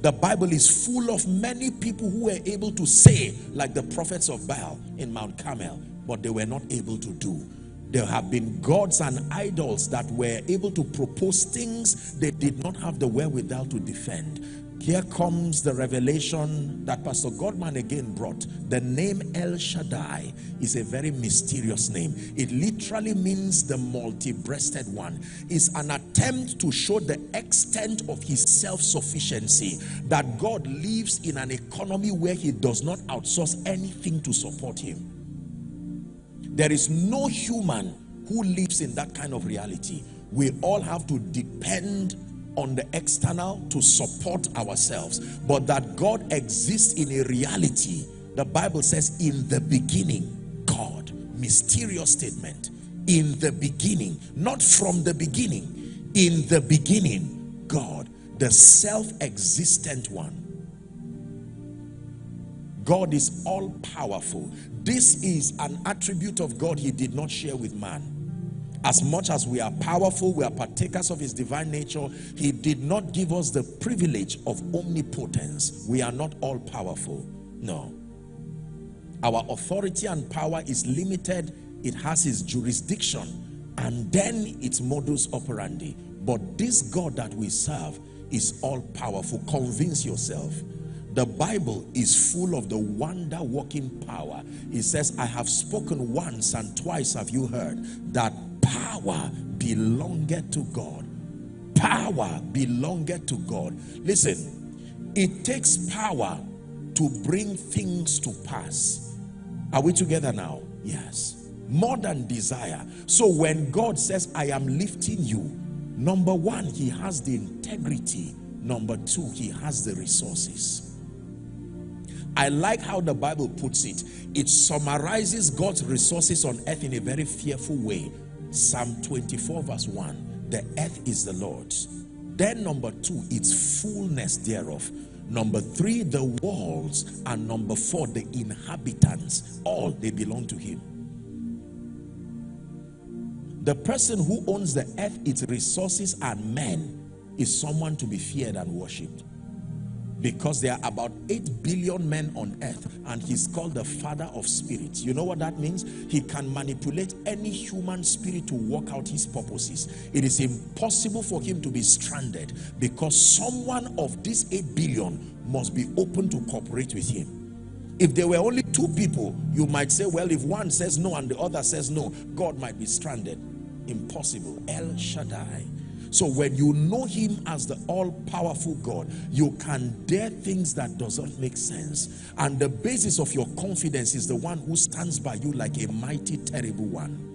The Bible is full of many people who were able to say, like the prophets of Baal in Mount Carmel, but they were not able to do. There have been gods and idols that were able to propose things they did not have the wherewithal to defend. Here comes the revelation that Pastor Godman again brought. The name El Shaddai is a very mysterious name. It literally means the multi-breasted one. It's an attempt to show the extent of his self-sufficiency. That God lives in an economy where he does not outsource anything to support him. There is no human who lives in that kind of reality. We all have to depend on the external to support ourselves but that God exists in a reality. The Bible says in the beginning God. Mysterious statement. In the beginning not from the beginning. In the beginning God the self-existent one. God is all powerful this is an attribute of God he did not share with man as much as we are powerful, we are partakers of his divine nature, he did not give us the privilege of omnipotence. We are not all powerful. No. Our authority and power is limited. It has its jurisdiction and then its modus operandi. But this God that we serve is all powerful. Convince yourself. The Bible is full of the wonder working power. It says, I have spoken once and twice have you heard that power belongeth to God. Power belongeth to God. Listen, it takes power to bring things to pass. Are we together now? Yes. More than desire. So when God says, I am lifting you, number one, he has the integrity. Number two, he has the resources. I like how the Bible puts it. It summarizes God's resources on earth in a very fearful way. Psalm 24 verse 1, the earth is the Lord's. Then number two, its fullness thereof. Number three, the walls. And number four, the inhabitants. All, they belong to him. The person who owns the earth, its resources and men is someone to be feared and worshipped because there are about 8 billion men on earth and he's called the father of spirits. You know what that means? He can manipulate any human spirit to work out his purposes. It is impossible for him to be stranded because someone of this 8 billion must be open to cooperate with him. If there were only two people you might say well if one says no and the other says no God might be stranded. Impossible. El Shaddai so when you know him as the all-powerful God, you can dare things that doesn't make sense. And the basis of your confidence is the one who stands by you like a mighty, terrible one.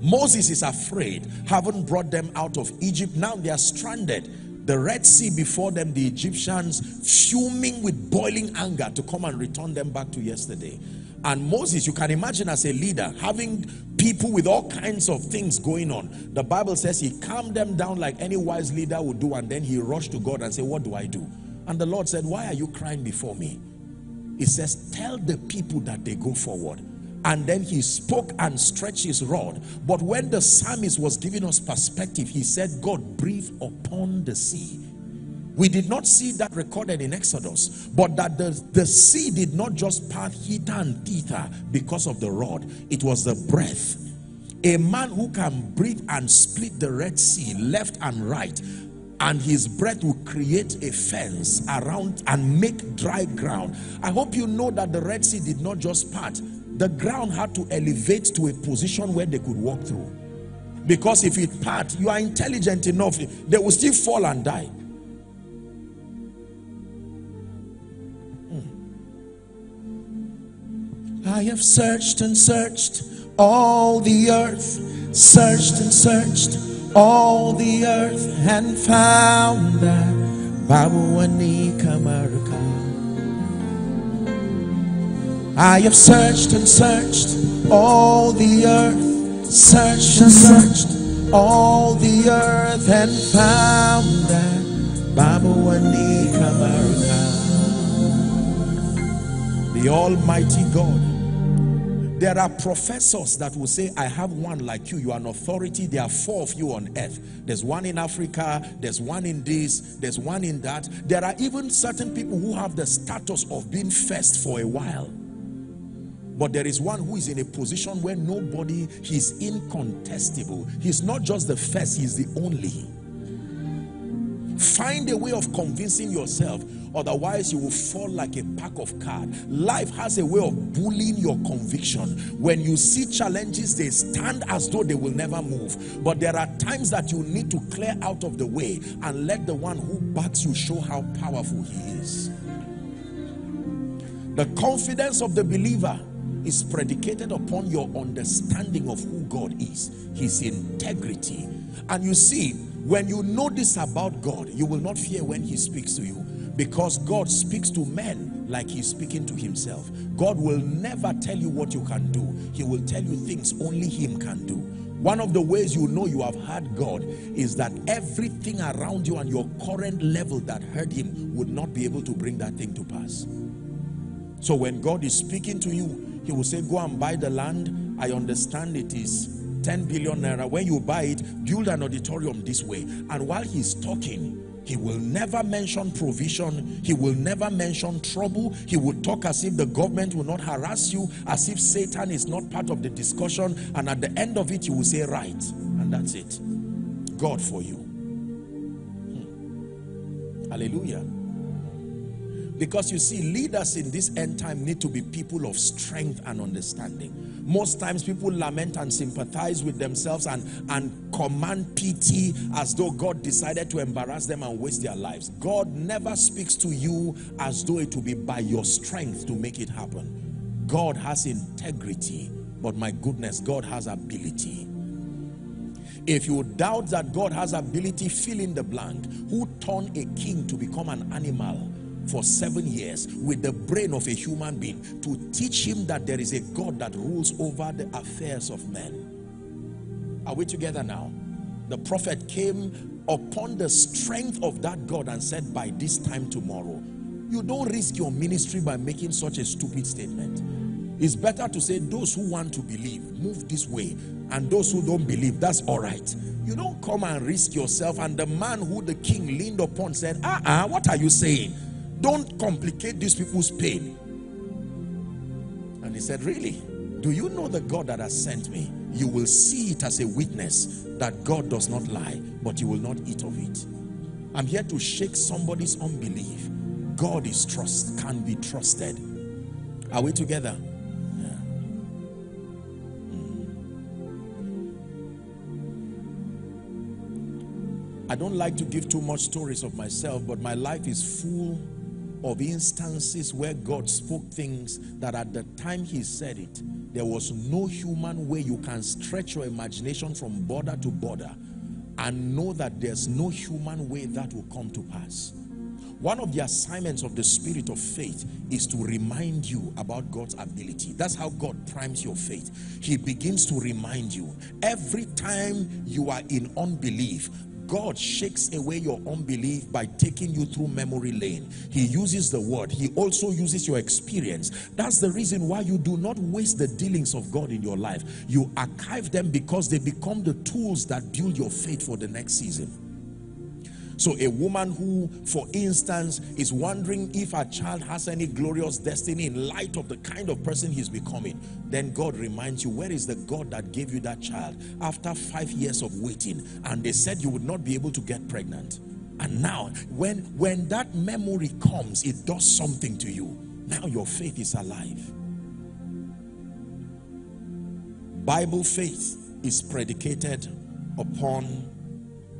Moses is afraid, haven't brought them out of Egypt. Now they are stranded. The Red Sea before them, the Egyptians fuming with boiling anger to come and return them back to yesterday. And Moses, you can imagine as a leader, having people with all kinds of things going on. The Bible says he calmed them down like any wise leader would do. And then he rushed to God and said, what do I do? And the Lord said, why are you crying before me? He says, tell the people that they go forward. And then he spoke and stretched his rod. But when the psalmist was giving us perspective, he said, God breathed upon the sea we did not see that recorded in Exodus, but that the, the sea did not just part hither and thither because of the rod. It was the breath. A man who can breathe and split the Red Sea left and right and his breath will create a fence around and make dry ground. I hope you know that the Red Sea did not just part. The ground had to elevate to a position where they could walk through. Because if it part, you are intelligent enough, they will still fall and die. I have searched and searched all the earth, searched and searched all the earth and found that Babuani Kamaraka. I have searched and searched all the earth, searched and searched all the earth and found that Babuani Kamaraka. The Almighty God there are professors that will say, I have one like you. You are an authority. There are four of you on earth. There's one in Africa. There's one in this. There's one in that. There are even certain people who have the status of being first for a while. But there is one who is in a position where nobody, he's incontestable. He's not just the first, he's the only. Find a way of convincing yourself Otherwise, you will fall like a pack of cards. Life has a way of bullying your conviction. When you see challenges, they stand as though they will never move. But there are times that you need to clear out of the way and let the one who backs you show how powerful he is. The confidence of the believer is predicated upon your understanding of who God is, his integrity. And you see, when you know this about God, you will not fear when he speaks to you because God speaks to men like he's speaking to himself. God will never tell you what you can do. He will tell you things only him can do. One of the ways you know you have heard God is that everything around you and your current level that heard him would not be able to bring that thing to pass. So when God is speaking to you, he will say, go and buy the land. I understand it is 10 billion naira. When you buy it, build an auditorium this way. And while he's talking, he will never mention provision. He will never mention trouble. He will talk as if the government will not harass you, as if Satan is not part of the discussion. And at the end of it, you will say, right. And that's it. God for you. Hmm. Hallelujah. Because you see, leaders in this end time need to be people of strength and understanding. Most times people lament and sympathize with themselves and, and command pity as though God decided to embarrass them and waste their lives. God never speaks to you as though it will be by your strength to make it happen. God has integrity, but my goodness, God has ability. If you doubt that God has ability, fill in the blank. Who turned a king to become an animal? For seven years with the brain of a human being to teach him that there is a God that rules over the affairs of men. Are we together now? The prophet came upon the strength of that God and said, by this time tomorrow, you don't risk your ministry by making such a stupid statement. It's better to say those who want to believe, move this way. And those who don't believe, that's all right. You don't come and risk yourself. And the man who the king leaned upon said, uh-uh, what are you saying? Don't complicate these people's pain. And he said, really? Do you know the God that has sent me? You will see it as a witness that God does not lie, but you will not eat of it. I'm here to shake somebody's unbelief. God is trust, can be trusted. Are we together? Yeah. Hmm. I don't like to give too much stories of myself, but my life is full of instances where God spoke things that at the time he said it, there was no human way you can stretch your imagination from border to border and know that there's no human way that will come to pass. One of the assignments of the spirit of faith is to remind you about God's ability. That's how God primes your faith. He begins to remind you. Every time you are in unbelief, God shakes away your unbelief by taking you through memory lane. He uses the word. He also uses your experience. That's the reason why you do not waste the dealings of God in your life. You archive them because they become the tools that build your faith for the next season. So a woman who, for instance, is wondering if her child has any glorious destiny in light of the kind of person he's becoming, then God reminds you, where is the God that gave you that child after five years of waiting? And they said you would not be able to get pregnant. And now, when, when that memory comes, it does something to you. Now your faith is alive. Bible faith is predicated upon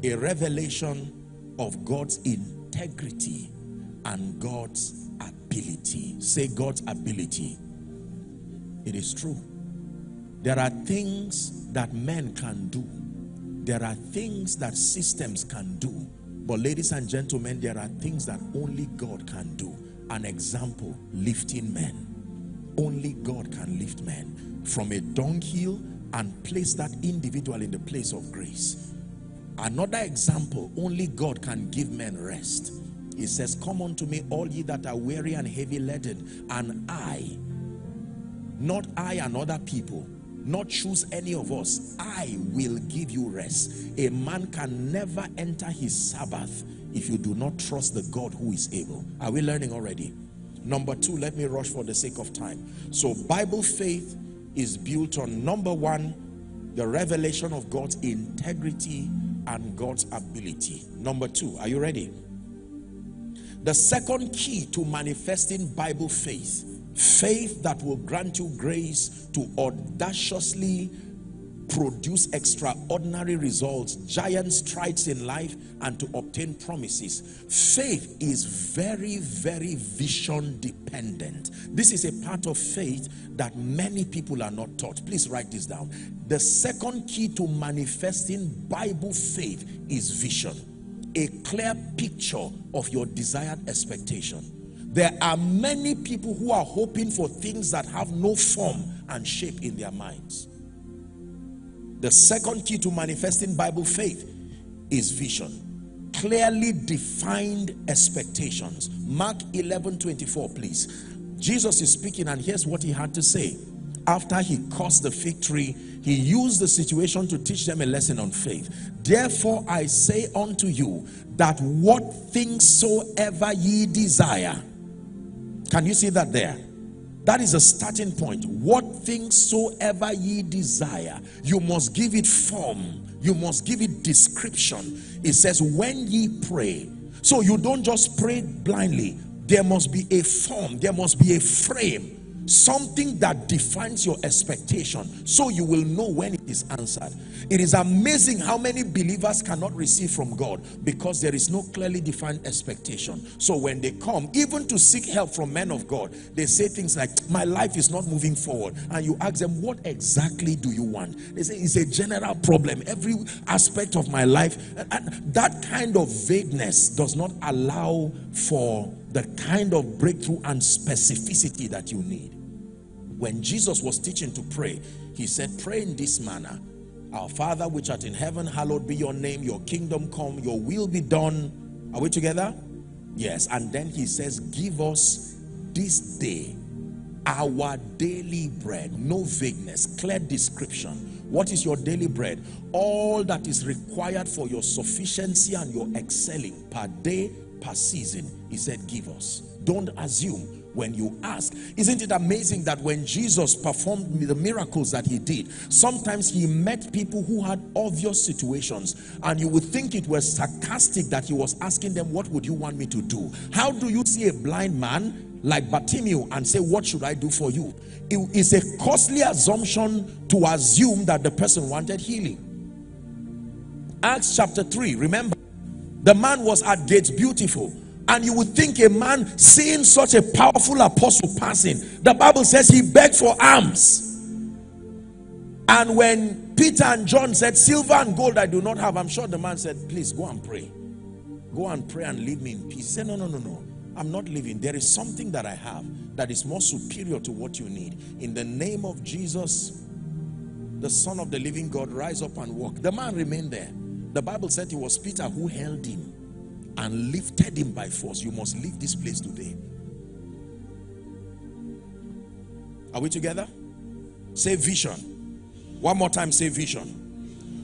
a revelation of God's integrity and God's ability. Say God's ability. It is true. There are things that men can do. There are things that systems can do. But ladies and gentlemen, there are things that only God can do. An example, lifting men. Only God can lift men from a dunghill and place that individual in the place of grace. Another example, only God can give men rest. He says, come unto me all ye that are weary and heavy laden, and I, not I and other people, not choose any of us, I will give you rest. A man can never enter his Sabbath if you do not trust the God who is able. Are we learning already? Number two, let me rush for the sake of time. So Bible faith is built on number one, the revelation of God's integrity and God's ability. Number two, are you ready? The second key to manifesting Bible faith, faith that will grant you grace to audaciously produce extraordinary results, giant strides in life, and to obtain promises. Faith is very, very vision dependent. This is a part of faith that many people are not taught. Please write this down. The second key to manifesting Bible faith is vision. A clear picture of your desired expectation. There are many people who are hoping for things that have no form and shape in their minds. The second key to manifesting Bible faith is vision. Clearly defined expectations. Mark 11, 24, please. Jesus is speaking and here's what he had to say. After he cursed the fig tree, he used the situation to teach them a lesson on faith. Therefore I say unto you that what things soever ye desire. Can you see that there? That is a starting point. What things soever ye desire, you must give it form. You must give it description. It says, when ye pray. So you don't just pray blindly. There must be a form. There must be a frame something that defines your expectation so you will know when it is answered. It is amazing how many believers cannot receive from God because there is no clearly defined expectation. So when they come even to seek help from men of God they say things like my life is not moving forward. And you ask them what exactly do you want? They say it's a general problem. Every aspect of my life and that kind of vagueness does not allow for the kind of breakthrough and specificity that you need when Jesus was teaching to pray, he said, pray in this manner. Our Father which art in heaven, hallowed be your name, your kingdom come, your will be done. Are we together? Yes. And then he says, give us this day our daily bread. No vagueness, clear description. What is your daily bread? All that is required for your sufficiency and your excelling per day, per season. He said, give us. Don't assume when you ask. Isn't it amazing that when Jesus performed the miracles that he did, sometimes he met people who had obvious situations and you would think it was sarcastic that he was asking them, what would you want me to do? How do you see a blind man like Bartimaeus and say, what should I do for you? It is a costly assumption to assume that the person wanted healing. Acts chapter 3, remember, the man was at gates beautiful and you would think a man seeing such a powerful apostle passing, the Bible says he begged for alms. And when Peter and John said, Silver and gold I do not have, I'm sure the man said, Please go and pray. Go and pray and leave me in peace. He said, No, no, no, no. I'm not leaving. There is something that I have that is more superior to what you need. In the name of Jesus, the Son of the living God, rise up and walk. The man remained there. The Bible said it was Peter who held him and lifted him by force. You must leave this place today. Are we together? Say vision. One more time, say vision.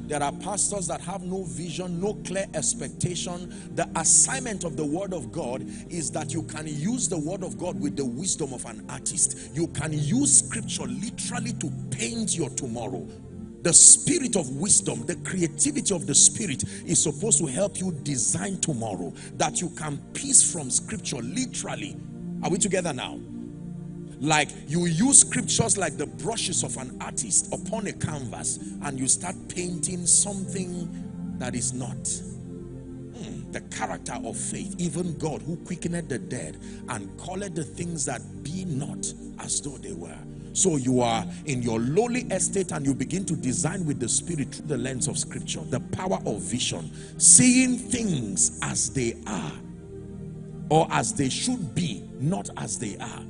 There are pastors that have no vision, no clear expectation. The assignment of the word of God is that you can use the word of God with the wisdom of an artist. You can use scripture literally to paint your tomorrow the spirit of wisdom, the creativity of the spirit is supposed to help you design tomorrow that you can piece from scripture literally. Are we together now? like you use scriptures like the brushes of an artist upon a canvas and you start painting something that is not hmm, the character of faith even God who quickened the dead and called the things that be not as though they were so you are in your lowly estate and you begin to design with the spirit through the lens of scripture the power of vision seeing things as they are or as they should be not as they are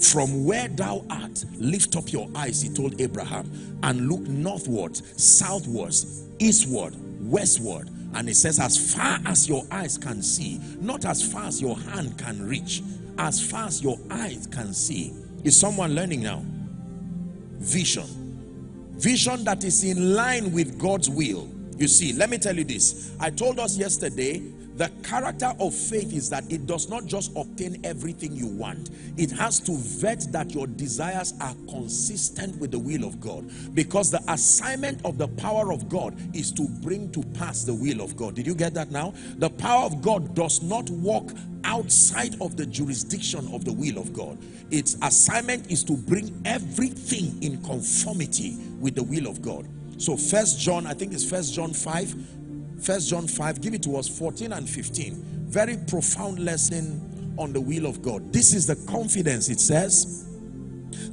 from where thou art, lift up your eyes, he told Abraham, and look northwards, southwards, eastward, westward. And it says, as far as your eyes can see, not as far as your hand can reach, as far as your eyes can see. Is someone learning now? Vision. Vision that is in line with God's will. You see, let me tell you this. I told us yesterday the character of faith is that it does not just obtain everything you want. It has to vet that your desires are consistent with the will of God. Because the assignment of the power of God is to bring to pass the will of God. Did you get that now? The power of God does not walk outside of the jurisdiction of the will of God. Its assignment is to bring everything in conformity with the will of God. So first John, I think it's first John 5, First John 5, give it to us 14 and 15. Very profound lesson on the will of God. This is the confidence it says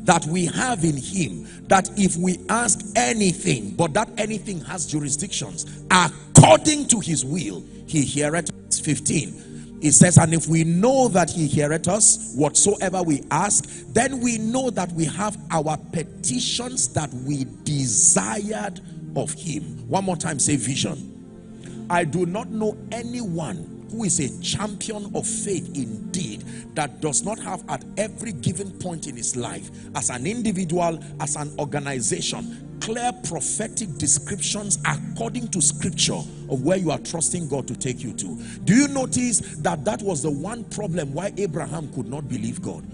that we have in him that if we ask anything, but that anything has jurisdictions according to his will, he heareth 15. It says, and if we know that he heareth us, whatsoever we ask, then we know that we have our petitions that we desired of him. One more time, say vision. I do not know anyone who is a champion of faith indeed that does not have at every given point in his life as an individual as an organization clear prophetic descriptions according to scripture of where you are trusting God to take you to. Do you notice that that was the one problem why Abraham could not believe God?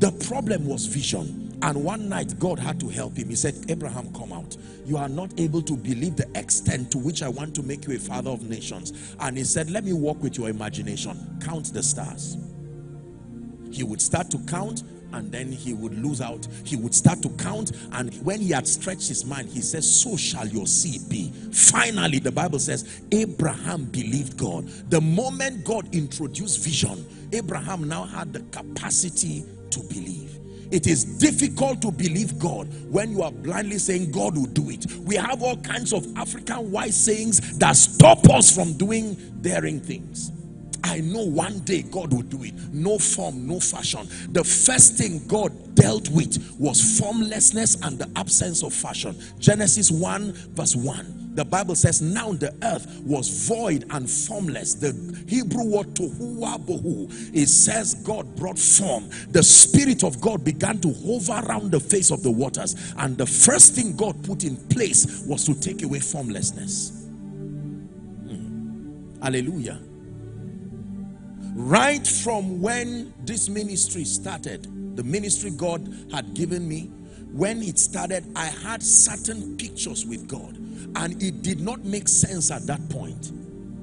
The problem was vision and one night God had to help him. He said, Abraham, come out. You are not able to believe the extent to which I want to make you a father of nations. And he said, let me walk with your imagination. Count the stars. He would start to count and then he would lose out. He would start to count and when he had stretched his mind, he says, so shall your seed be. Finally, the Bible says, Abraham believed God. The moment God introduced vision, Abraham now had the capacity to believe. It is difficult to believe God when you are blindly saying God will do it. We have all kinds of African wise sayings that stop us from doing daring things. I know one day God will do it. No form, no fashion. The first thing God dealt with was formlessness and the absence of fashion. Genesis 1 verse 1 the Bible says, now the earth was void and formless. The Hebrew word tohu wa bohu, it says God brought form. The Spirit of God began to hover around the face of the waters. And the first thing God put in place was to take away formlessness. Hmm. Hallelujah. Right from when this ministry started, the ministry God had given me, when it started, I had certain pictures with God and it did not make sense at that point.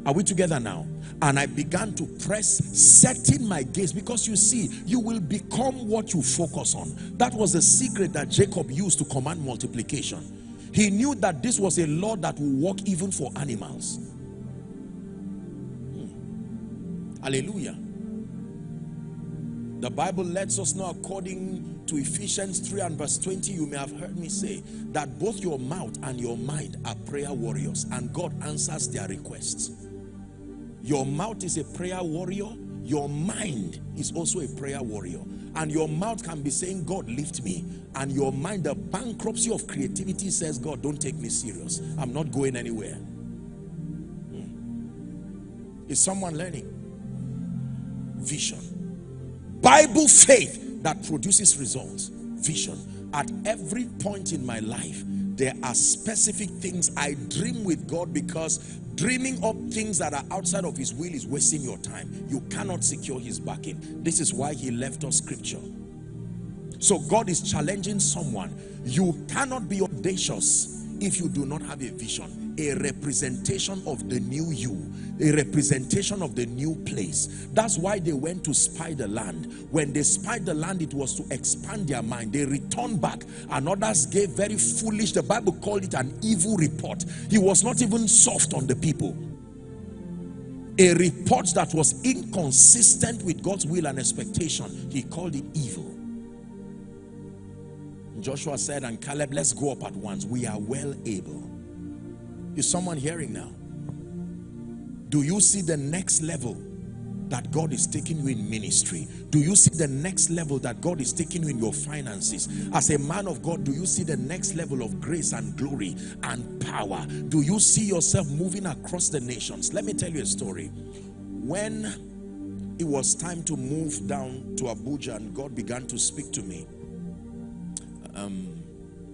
Are we together now? And I began to press setting my gaze because you see you will become what you focus on. That was the secret that Jacob used to command multiplication. He knew that this was a law that will work even for animals. Hmm. hallelujah the Bible lets us know according to Ephesians 3 and verse 20, you may have heard me say that both your mouth and your mind are prayer warriors and God answers their requests. Your mouth is a prayer warrior. Your mind is also a prayer warrior. And your mouth can be saying, God, lift me. And your mind, the bankruptcy of creativity says, God, don't take me serious. I'm not going anywhere. Hmm. Is someone learning? Vision. Bible faith that produces results vision. At every point in my life there are specific things I dream with God because dreaming up things that are outside of his will is wasting your time. You cannot secure his backing. This is why he left us scripture. So God is challenging someone. You cannot be audacious if you do not have a vision, a representation of the new you, a representation of the new place. That's why they went to spy the land. When they spied the land, it was to expand their mind. They returned back and others gave very foolish, the Bible called it an evil report. He was not even soft on the people. A report that was inconsistent with God's will and expectation, he called it evil. Joshua said, and Caleb, let's go up at once. We are well able. Is someone hearing now? Do you see the next level that God is taking you in ministry? Do you see the next level that God is taking you in your finances? As a man of God, do you see the next level of grace and glory and power? Do you see yourself moving across the nations? Let me tell you a story. When it was time to move down to Abuja and God began to speak to me, um,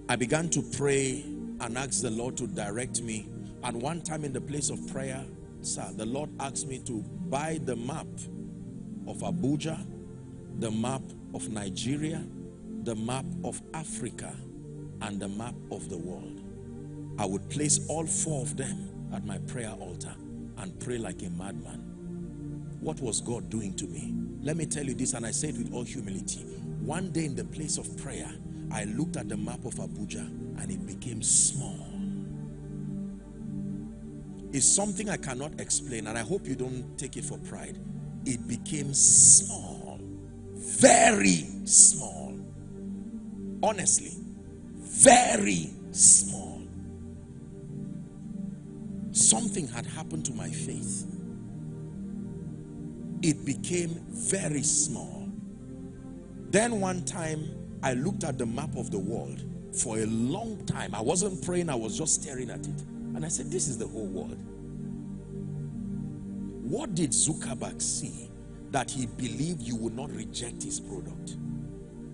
I began to pray and ask the Lord to direct me. And one time in the place of prayer, sir, the Lord asked me to buy the map of Abuja, the map of Nigeria, the map of Africa, and the map of the world. I would place all four of them at my prayer altar and pray like a madman. What was God doing to me? Let me tell you this, and I say it with all humility. One day in the place of prayer, I looked at the map of Abuja and it became small. It's something I cannot explain and I hope you don't take it for pride. It became small, very small. Honestly, very small. Something had happened to my faith. It became very small. Then one time I looked at the map of the world for a long time. I wasn't praying, I was just staring at it. And I said, this is the whole world. What did Zuckerberg see that he believed you would not reject his product?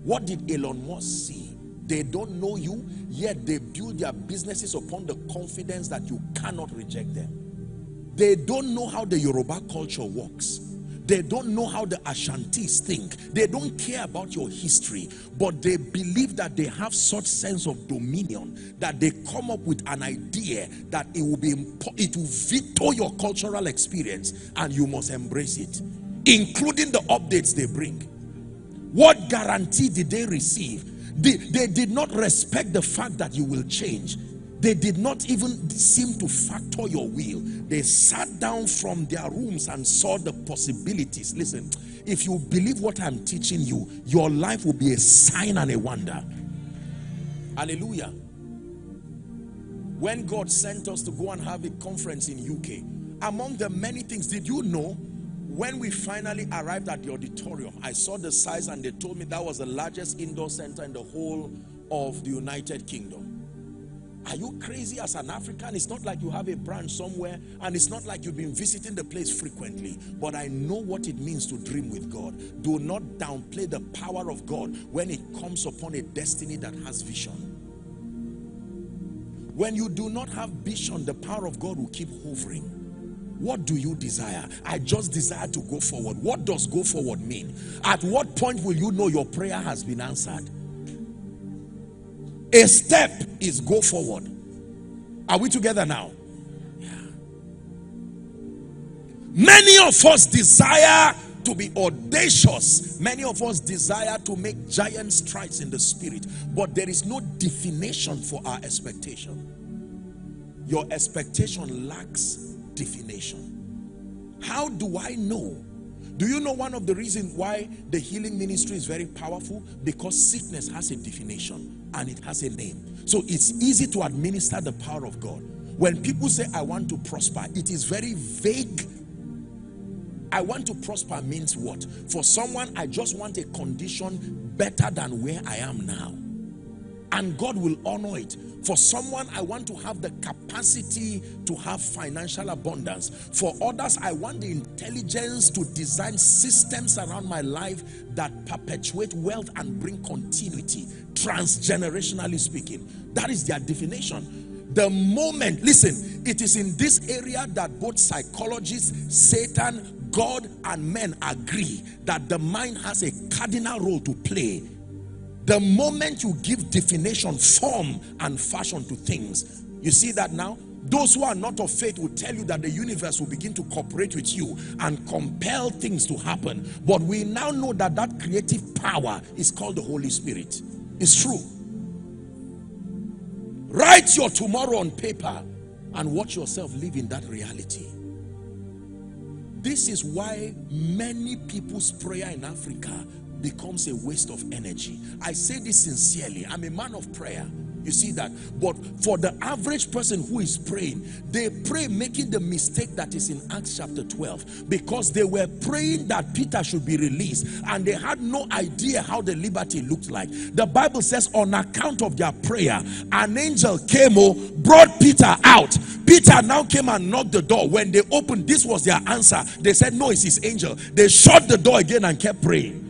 What did Elon Musk see? They don't know you, yet they build their businesses upon the confidence that you cannot reject them. They don't know how the Yoruba culture works. They don't know how the Ashantis think. They don't care about your history, but they believe that they have such sense of dominion that they come up with an idea that it will be it will veto your cultural experience and you must embrace it, including the updates they bring. What guarantee did they receive? They, they did not respect the fact that you will change. They did not even seem to factor your will. They sat down from their rooms and saw the possibilities. Listen, if you believe what I'm teaching you, your life will be a sign and a wonder. Hallelujah. When God sent us to go and have a conference in UK, among the many things, did you know when we finally arrived at the auditorium, I saw the size and they told me that was the largest indoor center in the whole of the United Kingdom. Are you crazy as an African? It's not like you have a branch somewhere and it's not like you've been visiting the place frequently. But I know what it means to dream with God. Do not downplay the power of God when it comes upon a destiny that has vision. When you do not have vision, the power of God will keep hovering. What do you desire? I just desire to go forward. What does go forward mean? At what point will you know your prayer has been answered? A step is go forward. Are we together now? Yeah. Many of us desire to be audacious. Many of us desire to make giant strides in the spirit, but there is no definition for our expectation. Your expectation lacks definition. How do I know? Do you know one of the reasons why the healing ministry is very powerful? Because sickness has a definition and it has a name. So it's easy to administer the power of God. When people say, I want to prosper, it is very vague. I want to prosper means what? For someone, I just want a condition better than where I am now. And God will honor it. For someone, I want to have the capacity to have financial abundance. For others, I want the intelligence to design systems around my life that perpetuate wealth and bring continuity, transgenerationally speaking. That is their definition. The moment, listen, it is in this area that both psychologists, Satan, God, and men agree that the mind has a cardinal role to play The moment you give definition, form, and fashion to things, you see that now? Those who are not of faith will tell you that the universe will begin to cooperate with you and compel things to happen. But we now know that that creative power is called the Holy Spirit. It's true. Write your tomorrow on paper and watch yourself live in that reality. This is why many people's prayer in Africa becomes a waste of energy. I say this sincerely. I'm a man of prayer. You see that? But for the average person who is praying, they pray making the mistake that is in Acts chapter 12 because they were praying that Peter should be released and they had no idea how the liberty looked like. The Bible says on account of their prayer, an angel came, oh, brought Peter out. Peter now came and knocked the door. When they opened, this was their answer. They said, no, it's his angel. They shut the door again and kept praying.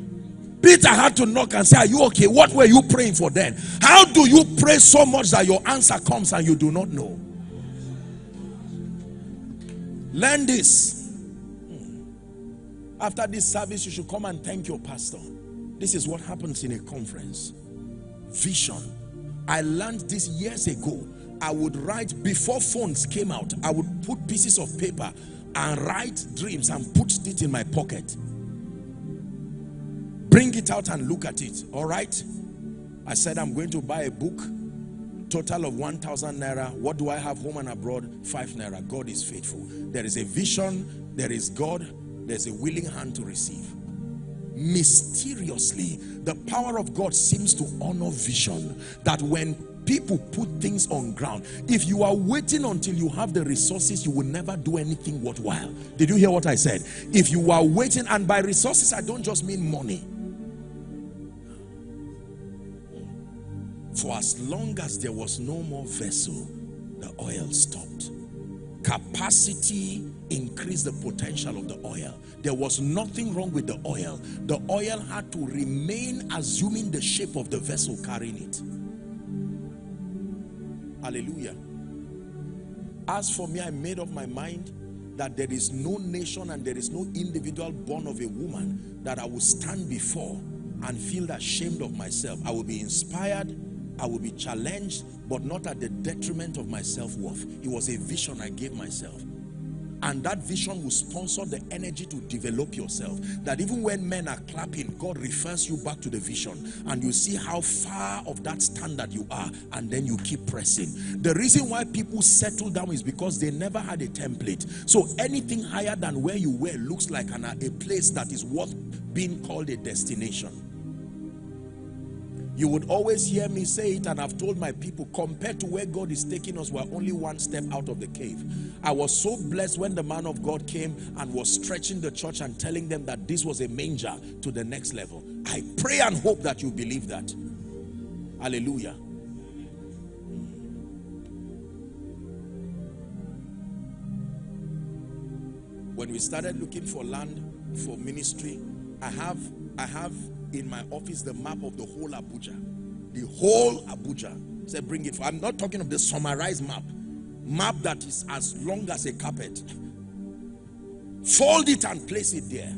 Peter had to knock and say, Are you okay? What were you praying for then? How do you pray so much that your answer comes and you do not know? Learn this. Hmm. After this service, you should come and thank your pastor. This is what happens in a conference. Vision. I learned this years ago. I would write, before phones came out, I would put pieces of paper and write dreams and put it in my pocket Bring it out and look at it. All right. I said, I'm going to buy a book. Total of 1,000 naira. What do I have home and abroad? Five naira. God is faithful. There is a vision. There is God. There's a willing hand to receive. Mysteriously, the power of God seems to honor vision. That when people put things on ground. If you are waiting until you have the resources, you will never do anything worthwhile. Did you hear what I said? If you are waiting, and by resources, I don't just mean money. For as long as there was no more vessel, the oil stopped. Capacity increased the potential of the oil. There was nothing wrong with the oil. The oil had to remain assuming the shape of the vessel carrying it. Hallelujah. As for me, I made up my mind that there is no nation and there is no individual born of a woman that I will stand before and feel ashamed of myself. I will be inspired I will be challenged, but not at the detriment of my self-worth. It was a vision I gave myself. And that vision will sponsor the energy to develop yourself. That even when men are clapping, God refers you back to the vision. And you see how far of that standard you are. And then you keep pressing. The reason why people settle down is because they never had a template. So anything higher than where you were looks like an, a place that is worth being called a destination. You would always hear me say it and I've told my people, compared to where God is taking us, we're only one step out of the cave. I was so blessed when the man of God came and was stretching the church and telling them that this was a manger to the next level. I pray and hope that you believe that. Hallelujah. When we started looking for land for ministry, I have I have in my office the map of the whole Abuja. The whole Abuja. Say, bring it. For, I'm not talking of the summarized map. Map that is as long as a carpet. Fold it and place it there.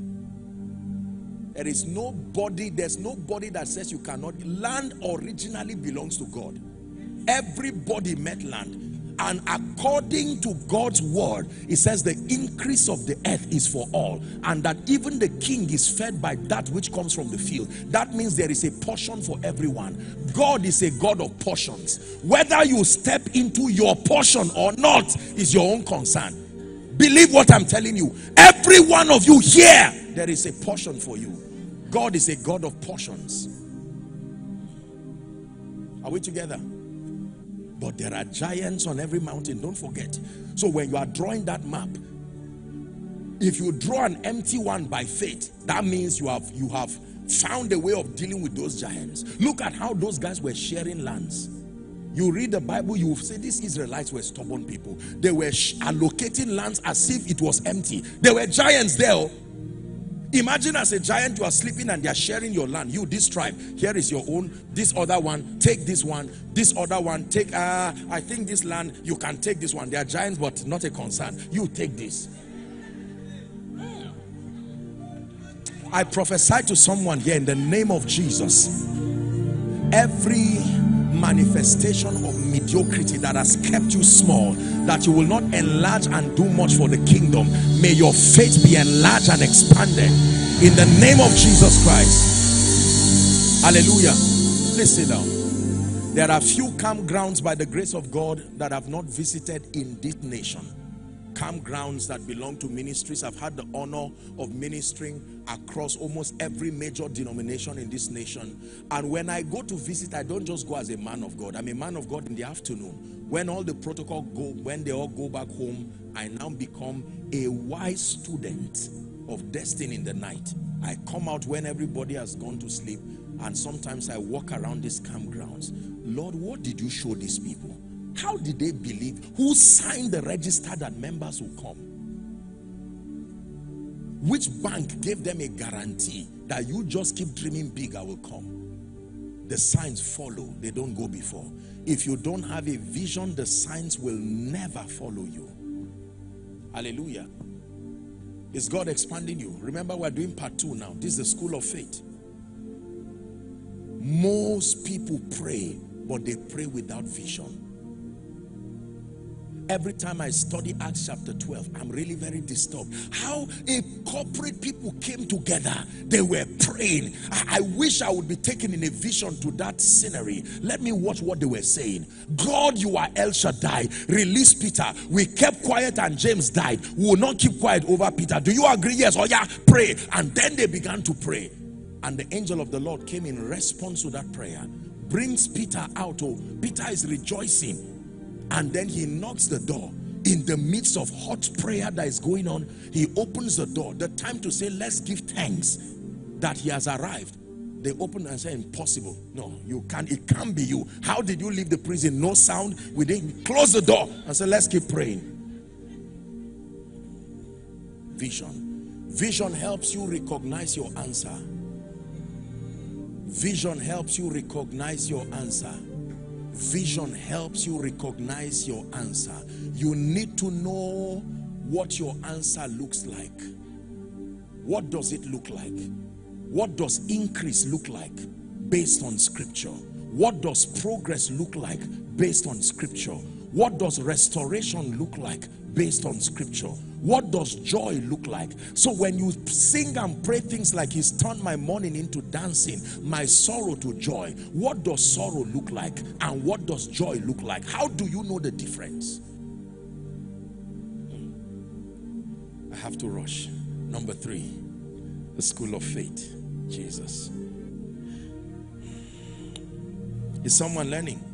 There is nobody, there's nobody that says you cannot. Land originally belongs to God. Everybody met land and according to God's word it says the increase of the earth is for all and that even the king is fed by that which comes from the field. That means there is a portion for everyone. God is a God of portions. Whether you step into your portion or not is your own concern. Believe what I'm telling you. Every one of you here there is a portion for you. God is a God of portions. Are we together but there are giants on every mountain, don't forget. So when you are drawing that map, if you draw an empty one by faith, that means you have you have found a way of dealing with those giants. Look at how those guys were sharing lands. You read the Bible, you will say these Israelites were stubborn people. They were allocating lands as if it was empty. There were giants there. Oh. Imagine as a giant, you are sleeping and they are sharing your land. You, this tribe, here is your own. This other one, take this one. This other one, take, uh, I think this land, you can take this one. They are giants, but not a concern. You take this. I prophesy to someone here in the name of Jesus every manifestation of mediocrity that has kept you small that you will not enlarge and do much for the kingdom. May your faith be enlarged and expanded in the name of Jesus Christ. Hallelujah. Listen down there are few campgrounds by the grace of God that have not visited in this nation campgrounds that belong to ministries. I've had the honor of ministering across almost every major denomination in this nation. And when I go to visit, I don't just go as a man of God. I'm a man of God in the afternoon. When all the protocol go, when they all go back home, I now become a wise student of destiny in the night. I come out when everybody has gone to sleep and sometimes I walk around these campgrounds. Lord, what did you show these people? How did they believe? Who signed the register that members will come? Which bank gave them a guarantee that you just keep dreaming big, I will come? The signs follow, they don't go before. If you don't have a vision, the signs will never follow you. Hallelujah. Is God expanding you? Remember, we're doing part two now. This is the school of faith. Most people pray, but they pray without vision. Every time I study Acts chapter 12, I'm really very disturbed. How a corporate people came together. They were praying. I, I, wish I would be taken in a vision to that scenery. Let me watch what they were saying. God, you are El Shaddai. Release Peter. We kept quiet and James died. We will not keep quiet over Peter. Do you agree? Yes. Oh yeah, pray. And then they began to pray. And the angel of the Lord came in response to that prayer. Brings Peter out. Oh, Peter is rejoicing and then he knocks the door. In the midst of hot prayer that is going on he opens the door. The time to say let's give thanks that he has arrived. They open and say impossible. No you can't. It can't be you. How did you leave the prison? No sound. We didn't close the door and say let's keep praying. Vision. Vision helps you recognize your answer. Vision helps you recognize your answer Vision helps you recognize your answer. You need to know what your answer looks like. What does it look like? What does increase look like based on scripture? What does progress look like based on scripture? What does restoration look like based on scripture? What does joy look like? So when you sing and pray things like he's turned my mourning into dancing, my sorrow to joy, what does sorrow look like? And what does joy look like? How do you know the difference? Hmm. I have to rush. Number three, the school of faith, Jesus. Is someone learning?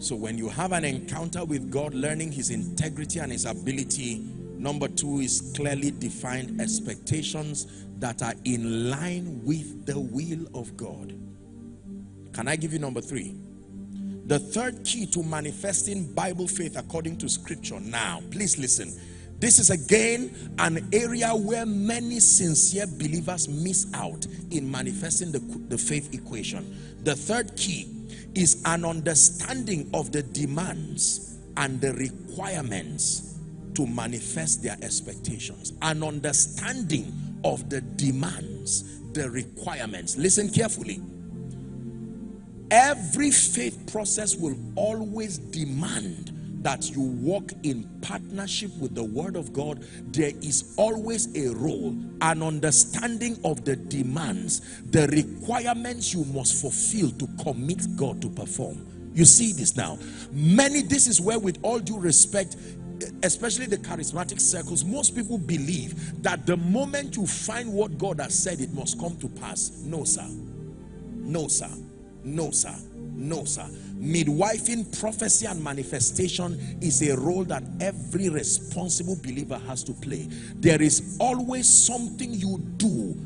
So when you have an encounter with God, learning his integrity and his ability, number two is clearly defined expectations that are in line with the will of God. Can I give you number three? The third key to manifesting Bible faith according to scripture. Now, please listen. This is again an area where many sincere believers miss out in manifesting the, the faith equation. The third key is an understanding of the demands and the requirements to manifest their expectations. An understanding of the demands, the requirements. Listen carefully. Every faith process will always demand that you walk in partnership with the word of God, there is always a role, an understanding of the demands, the requirements you must fulfill to commit God to perform. You see this now. Many, this is where with all due respect, especially the charismatic circles, most people believe that the moment you find what God has said, it must come to pass. No, sir. No, sir. No, sir. No, sir. Midwifing, prophecy, and manifestation is a role that every responsible believer has to play. There is always something you do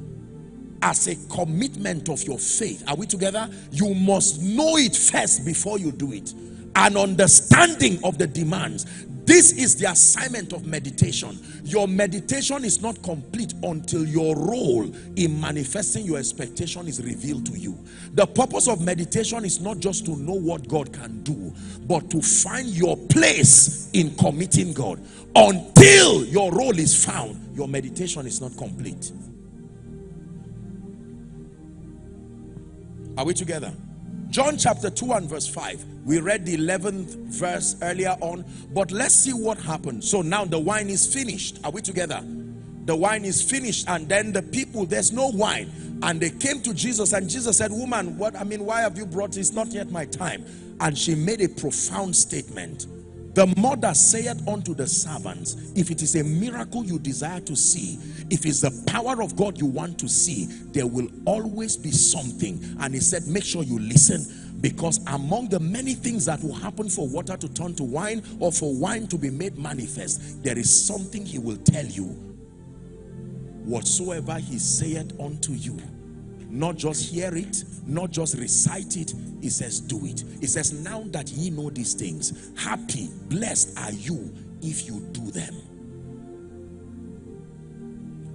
as a commitment of your faith. Are we together? You must know it first before you do it. An understanding of the demands. This is the assignment of meditation. Your meditation is not complete until your role in manifesting your expectation is revealed to you. The purpose of meditation is not just to know what God can do, but to find your place in committing God. Until your role is found, your meditation is not complete. Are we together? John chapter 2 and verse 5. We read the 11th verse earlier on, but let's see what happened. So now the wine is finished. Are we together? The wine is finished, and then the people, there's no wine. And they came to Jesus, and Jesus said, Woman, what I mean, why have you brought this? Not yet my time. And she made a profound statement. The mother saith unto the servants, if it is a miracle you desire to see, if it's the power of God you want to see, there will always be something. And he said, make sure you listen because among the many things that will happen for water to turn to wine or for wine to be made manifest, there is something he will tell you. Whatsoever he saith unto you, not just hear it, not just recite it. He says, do it. He says, now that ye know these things, happy, blessed are you if you do them.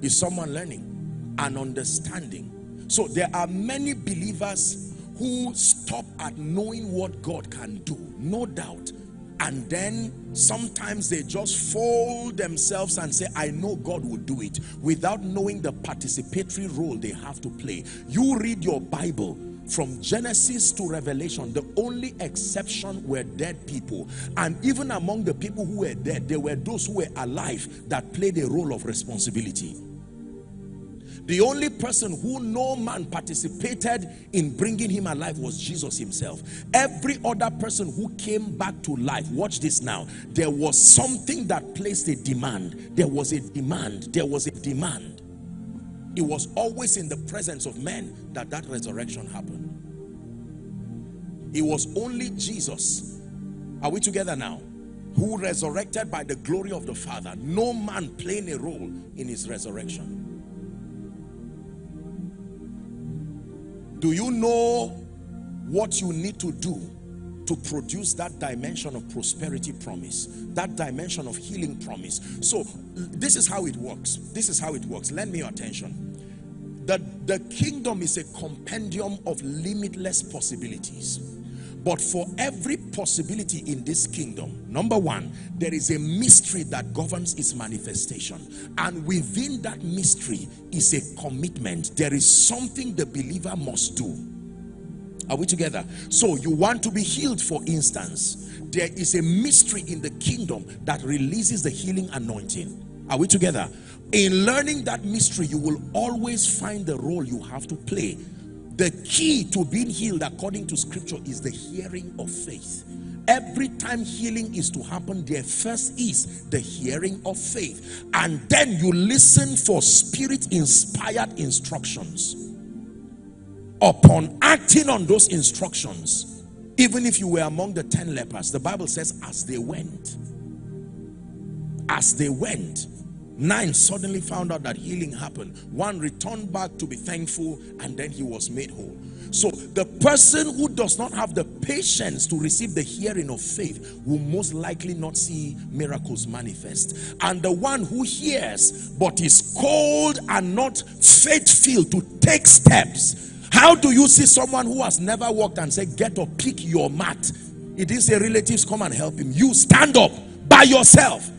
Is someone learning and understanding? So there are many believers who stop at knowing what God can do, no doubt and then sometimes they just fold themselves and say I know God will do it without knowing the participatory role they have to play. You read your Bible from Genesis to Revelation the only exception were dead people. And even among the people who were dead there were those who were alive that played a role of responsibility the only person who no man participated in bringing him alive was Jesus himself. Every other person who came back to life, watch this now, there was something that placed a demand. There was a demand. There was a demand. It was always in the presence of men that that resurrection happened. It was only Jesus. Are we together now? Who resurrected by the glory of the Father. No man playing a role in his resurrection. Do you know what you need to do to produce that dimension of prosperity promise, that dimension of healing promise? So this is how it works. This is how it works. Lend me your attention. The, the kingdom is a compendium of limitless possibilities. But for every possibility in this kingdom, number one, there is a mystery that governs its manifestation. And within that mystery is a commitment. There is something the believer must do. Are we together? So you want to be healed, for instance. There is a mystery in the kingdom that releases the healing anointing. Are we together? In learning that mystery, you will always find the role you have to play the key to being healed according to scripture is the hearing of faith. Every time healing is to happen, there first is the hearing of faith. And then you listen for spirit inspired instructions. Upon acting on those instructions, even if you were among the 10 lepers, the Bible says, as they went, as they went, Nine suddenly found out that healing happened. One returned back to be thankful and then he was made whole. So the person who does not have the patience to receive the hearing of faith will most likely not see miracles manifest. And the one who hears but is cold and not faith-filled to take steps. How do you see someone who has never walked and say, get up, pick your mat. It is a relatives come and help him. You stand up by yourself,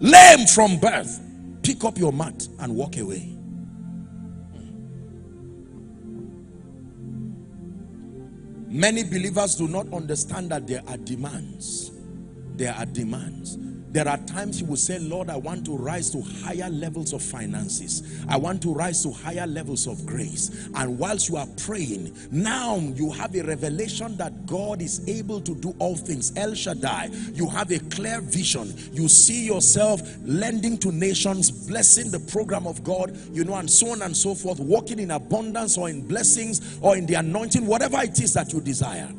lame from birth pick up your mat and walk away. Many believers do not understand that there are demands. There are demands. There are times you will say, Lord, I want to rise to higher levels of finances. I want to rise to higher levels of grace. And whilst you are praying, now you have a revelation that God is able to do all things. El Shaddai, you have a clear vision. You see yourself lending to nations, blessing the program of God, you know, and so on and so forth, walking in abundance or in blessings or in the anointing, whatever it is that you desire.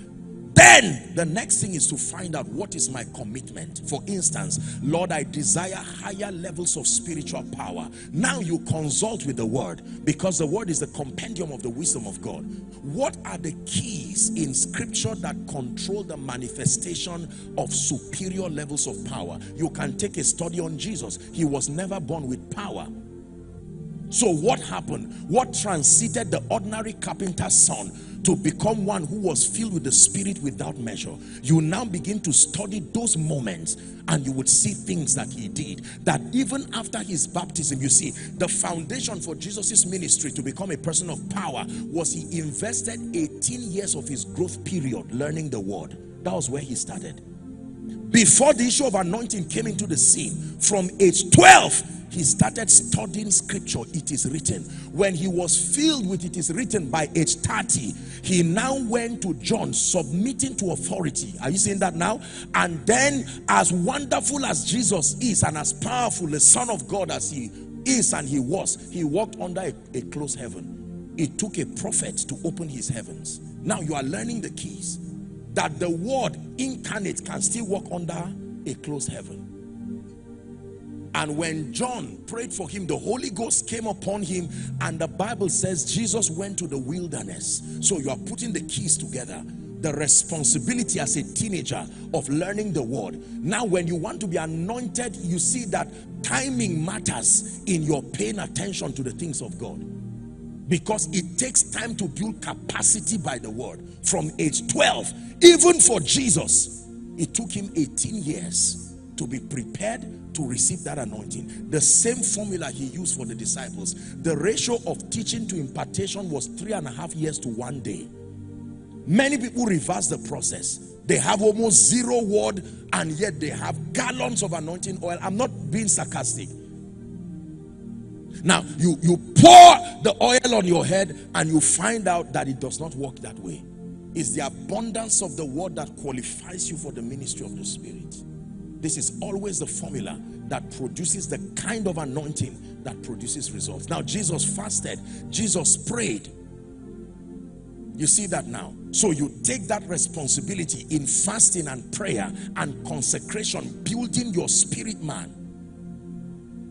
Then the next thing is to find out what is my commitment. For instance, Lord, I desire higher levels of spiritual power. Now you consult with the word because the word is the compendium of the wisdom of God. What are the keys in scripture that control the manifestation of superior levels of power? You can take a study on Jesus. He was never born with power. So what happened? What transited the ordinary carpenter's son to become one who was filled with the Spirit without measure, you now begin to study those moments and you would see things that he did. That even after his baptism, you see, the foundation for Jesus' ministry to become a person of power was he invested 18 years of his growth period learning the word. That was where he started. Before the issue of anointing came into the scene, from age 12, he started studying scripture. It is written. When he was filled with it is written by age 30 he now went to john submitting to authority. Are you seeing that now? And then as wonderful as jesus is and as powerful the son of god as he is and he was he walked under a, a closed heaven. It took a prophet to open his heavens. Now you are learning the keys that the word incarnate can still walk under a closed heaven and when John prayed for him, the Holy Ghost came upon him and the Bible says Jesus went to the wilderness. So you are putting the keys together. The responsibility as a teenager of learning the word. Now when you want to be anointed, you see that timing matters in your paying attention to the things of God. Because it takes time to build capacity by the word. From age 12, even for Jesus, it took him 18 years to be prepared to receive that anointing. The same formula he used for the disciples. The ratio of teaching to impartation was three and a half years to one day. Many people reverse the process. They have almost zero word and yet they have gallons of anointing oil. I'm not being sarcastic. Now, you, you pour the oil on your head and you find out that it does not work that way. It's the abundance of the word that qualifies you for the ministry of the Spirit. This is always the formula that produces the kind of anointing that produces results. Now, Jesus fasted. Jesus prayed. You see that now. So you take that responsibility in fasting and prayer and consecration, building your spirit man.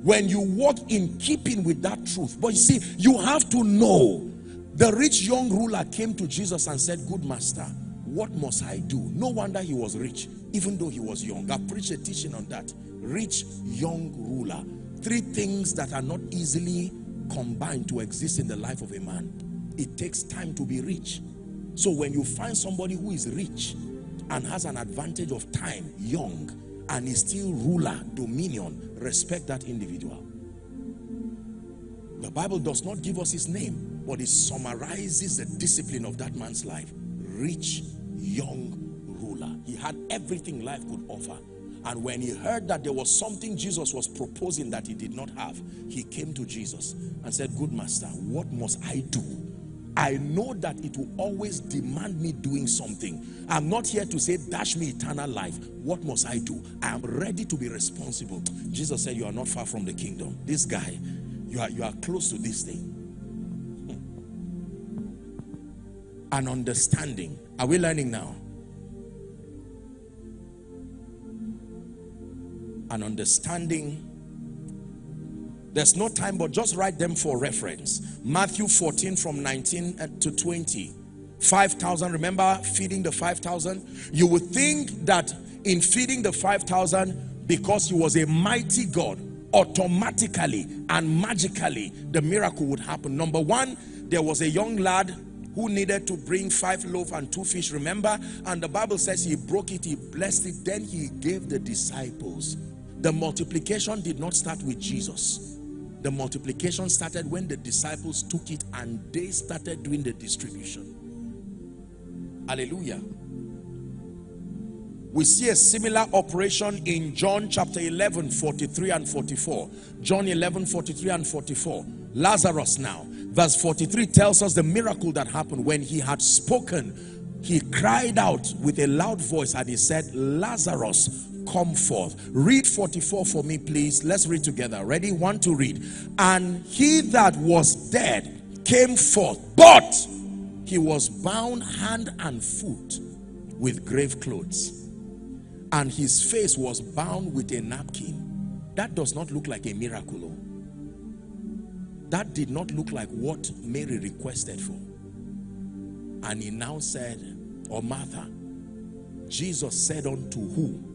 When you walk in keeping with that truth. But you see, you have to know. The rich young ruler came to Jesus and said, good master, what must I do? No wonder he was rich even though he was young. I preached a teaching on that. Rich, young ruler. Three things that are not easily combined to exist in the life of a man. It takes time to be rich. So when you find somebody who is rich and has an advantage of time, young, and is still ruler, dominion, respect that individual. The Bible does not give us his name, but it summarizes the discipline of that man's life. Rich, young, ruler. he had everything life could offer. And when he heard that there was something Jesus was proposing that he did not have, he came to Jesus and said, good master, what must I do? I know that it will always demand me doing something. I'm not here to say, dash me eternal life. What must I do? I am ready to be responsible. Jesus said, you are not far from the kingdom. This guy, you are, you are close to this thing. Hmm. An understanding. Are we learning now? and understanding. There's no time, but just write them for reference. Matthew 14 from 19 uh, to 20. 5,000, remember feeding the 5,000? You would think that in feeding the 5,000, because he was a mighty God, automatically and magically the miracle would happen. Number one, there was a young lad who needed to bring five loaves and two fish, remember? And the Bible says he broke it, he blessed it, then he gave the disciples. The multiplication did not start with Jesus. The multiplication started when the disciples took it and they started doing the distribution. Hallelujah. We see a similar operation in John chapter 11, 43 and 44. John 11, 43 and 44. Lazarus now. Verse 43 tells us the miracle that happened when he had spoken. He cried out with a loud voice and he said, Lazarus, come forth. Read 44 for me, please. Let's read together. Ready? One to read. And he that was dead came forth, but he was bound hand and foot with grave clothes. And his face was bound with a napkin. That does not look like a miracle. Oh. That did not look like what Mary requested for. And he now said, or Martha, Jesus said unto who?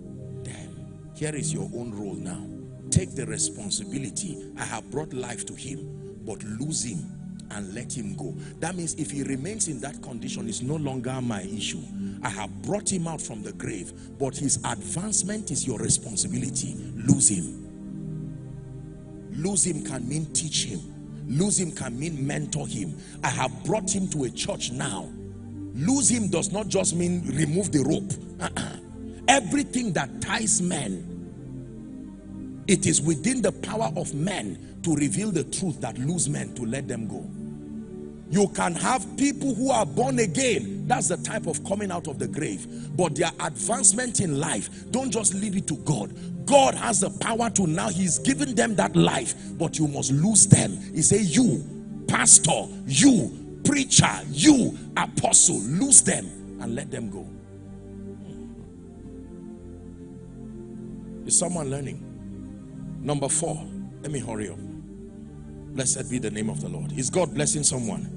Here is your own role now. Take the responsibility. I have brought life to him, but lose him and let him go. That means if he remains in that condition, it's no longer my issue. I have brought him out from the grave, but his advancement is your responsibility. Lose him. Lose him can mean teach him. Lose him can mean mentor him. I have brought him to a church now. Lose him does not just mean remove the rope. Uh-uh. Everything that ties men, it is within the power of men to reveal the truth that lose men to let them go. You can have people who are born again. That's the type of coming out of the grave. But their advancement in life, don't just leave it to God. God has the power to now, he's given them that life, but you must lose them. He say, you, pastor, you, preacher, you, apostle, lose them and let them go. Is someone learning? Number four, let me hurry up. Blessed be the name of the Lord. Is God blessing someone?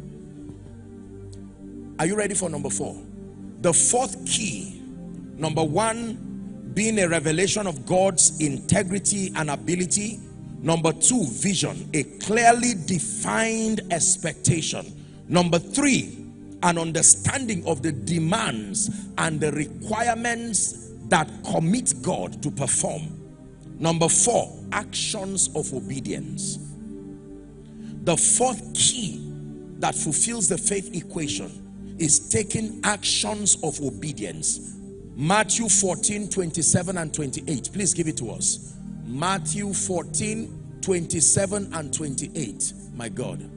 Are you ready for number four? The fourth key, number one, being a revelation of God's integrity and ability. Number two, vision, a clearly defined expectation. Number three, an understanding of the demands and the requirements that commit God to perform. Number four, actions of obedience. The fourth key that fulfills the faith equation is taking actions of obedience. Matthew 14, 27 and 28. Please give it to us. Matthew 14, 27 and 28. My God.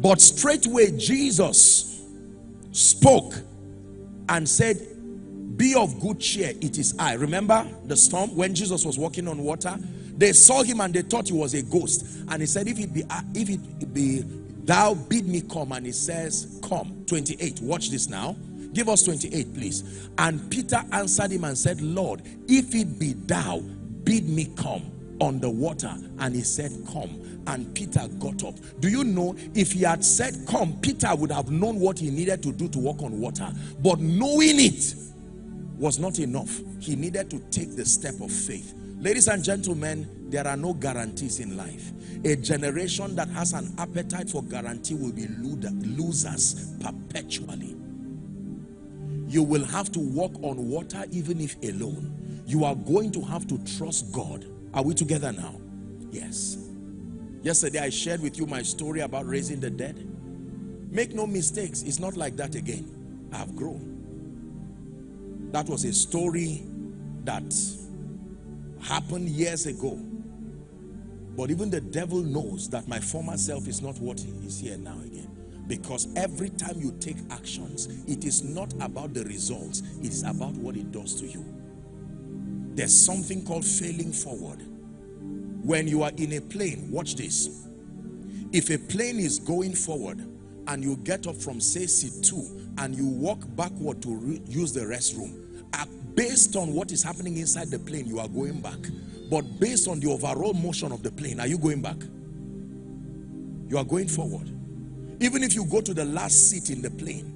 But straightway Jesus spoke and said, Be of good cheer, it is I. Remember the storm? When Jesus was walking on water? They saw him and they thought he was a ghost. And he said, If it be uh, if it be thou bid me come. And he says come. 28 watch this now. Give us 28 please. And peter answered him and said lord if it be thou bid me come on the water. And he said come. And peter got up. Do you know if he had said come peter would have known what he needed to do to walk on water. But knowing it was not enough he needed to take the step of faith ladies and gentlemen there are no guarantees in life a generation that has an appetite for guarantee will be losers perpetually. You will have to walk on water even if alone. You are going to have to trust God. Are we together now? Yes. Yesterday I shared with you my story about raising the dead. Make no mistakes, it's not like that again. I have grown. That was a story that happened years ago but even the devil knows that my former self is not what he is here now again. Because every time you take actions, it is not about the results, it is about what it does to you. There's something called failing forward. When you are in a plane, watch this. If a plane is going forward and you get up from say seat 2 and you walk backward to use the restroom, uh, based on what is happening inside the plane, you are going back. But based on the overall motion of the plane, are you going back? You are going forward. Even if you go to the last seat in the plane,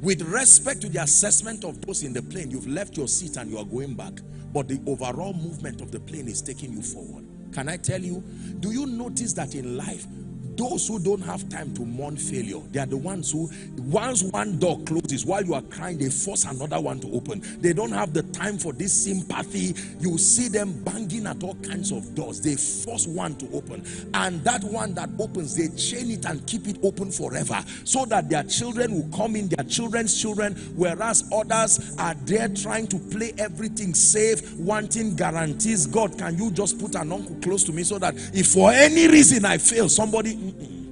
with respect to the assessment of those in the plane, you've left your seat and you are going back. But the overall movement of the plane is taking you forward. Can I tell you, do you notice that in life, those who don't have time to mourn failure, they are the ones who, once one door closes, while you are crying, they force another one to open. They don't have the time for this sympathy. You see them banging at all kinds of doors. They force one to open. And that one that opens, they chain it and keep it open forever so that their children will come in, their children's children, whereas others are there trying to play everything safe, wanting guarantees. God, can you just put an uncle close to me so that if for any reason I fail, somebody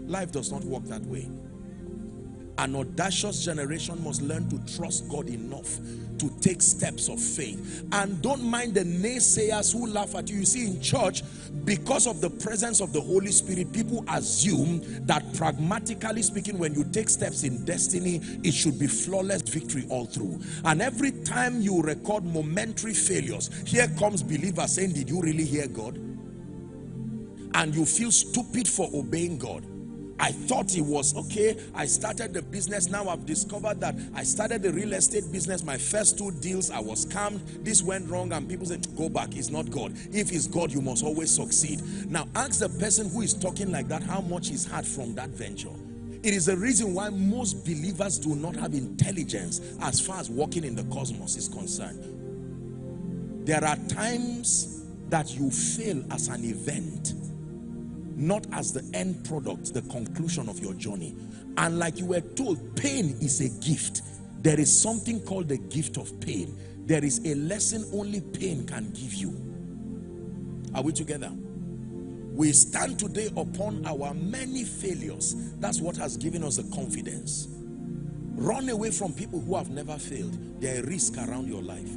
Life does not work that way. An audacious generation must learn to trust God enough to take steps of faith. And don't mind the naysayers who laugh at you. You see, in church, because of the presence of the Holy Spirit, people assume that pragmatically speaking, when you take steps in destiny, it should be flawless victory all through. And every time you record momentary failures, here comes believers saying, Did you really hear God? And you feel stupid for obeying God I thought it was okay. I started the business. Now I've discovered that I started the real estate business. My first two deals, I was scammed. This went wrong, and people said, to Go back. It's not God. If it's God, you must always succeed. Now, ask the person who is talking like that how much he's had from that venture. It is the reason why most believers do not have intelligence as far as walking in the cosmos is concerned. There are times that you fail as an event not as the end product, the conclusion of your journey. And like you were told, pain is a gift. There is something called the gift of pain. There is a lesson only pain can give you. Are we together? We stand today upon our many failures. That's what has given us the confidence. Run away from people who have never failed. There are risks around your life.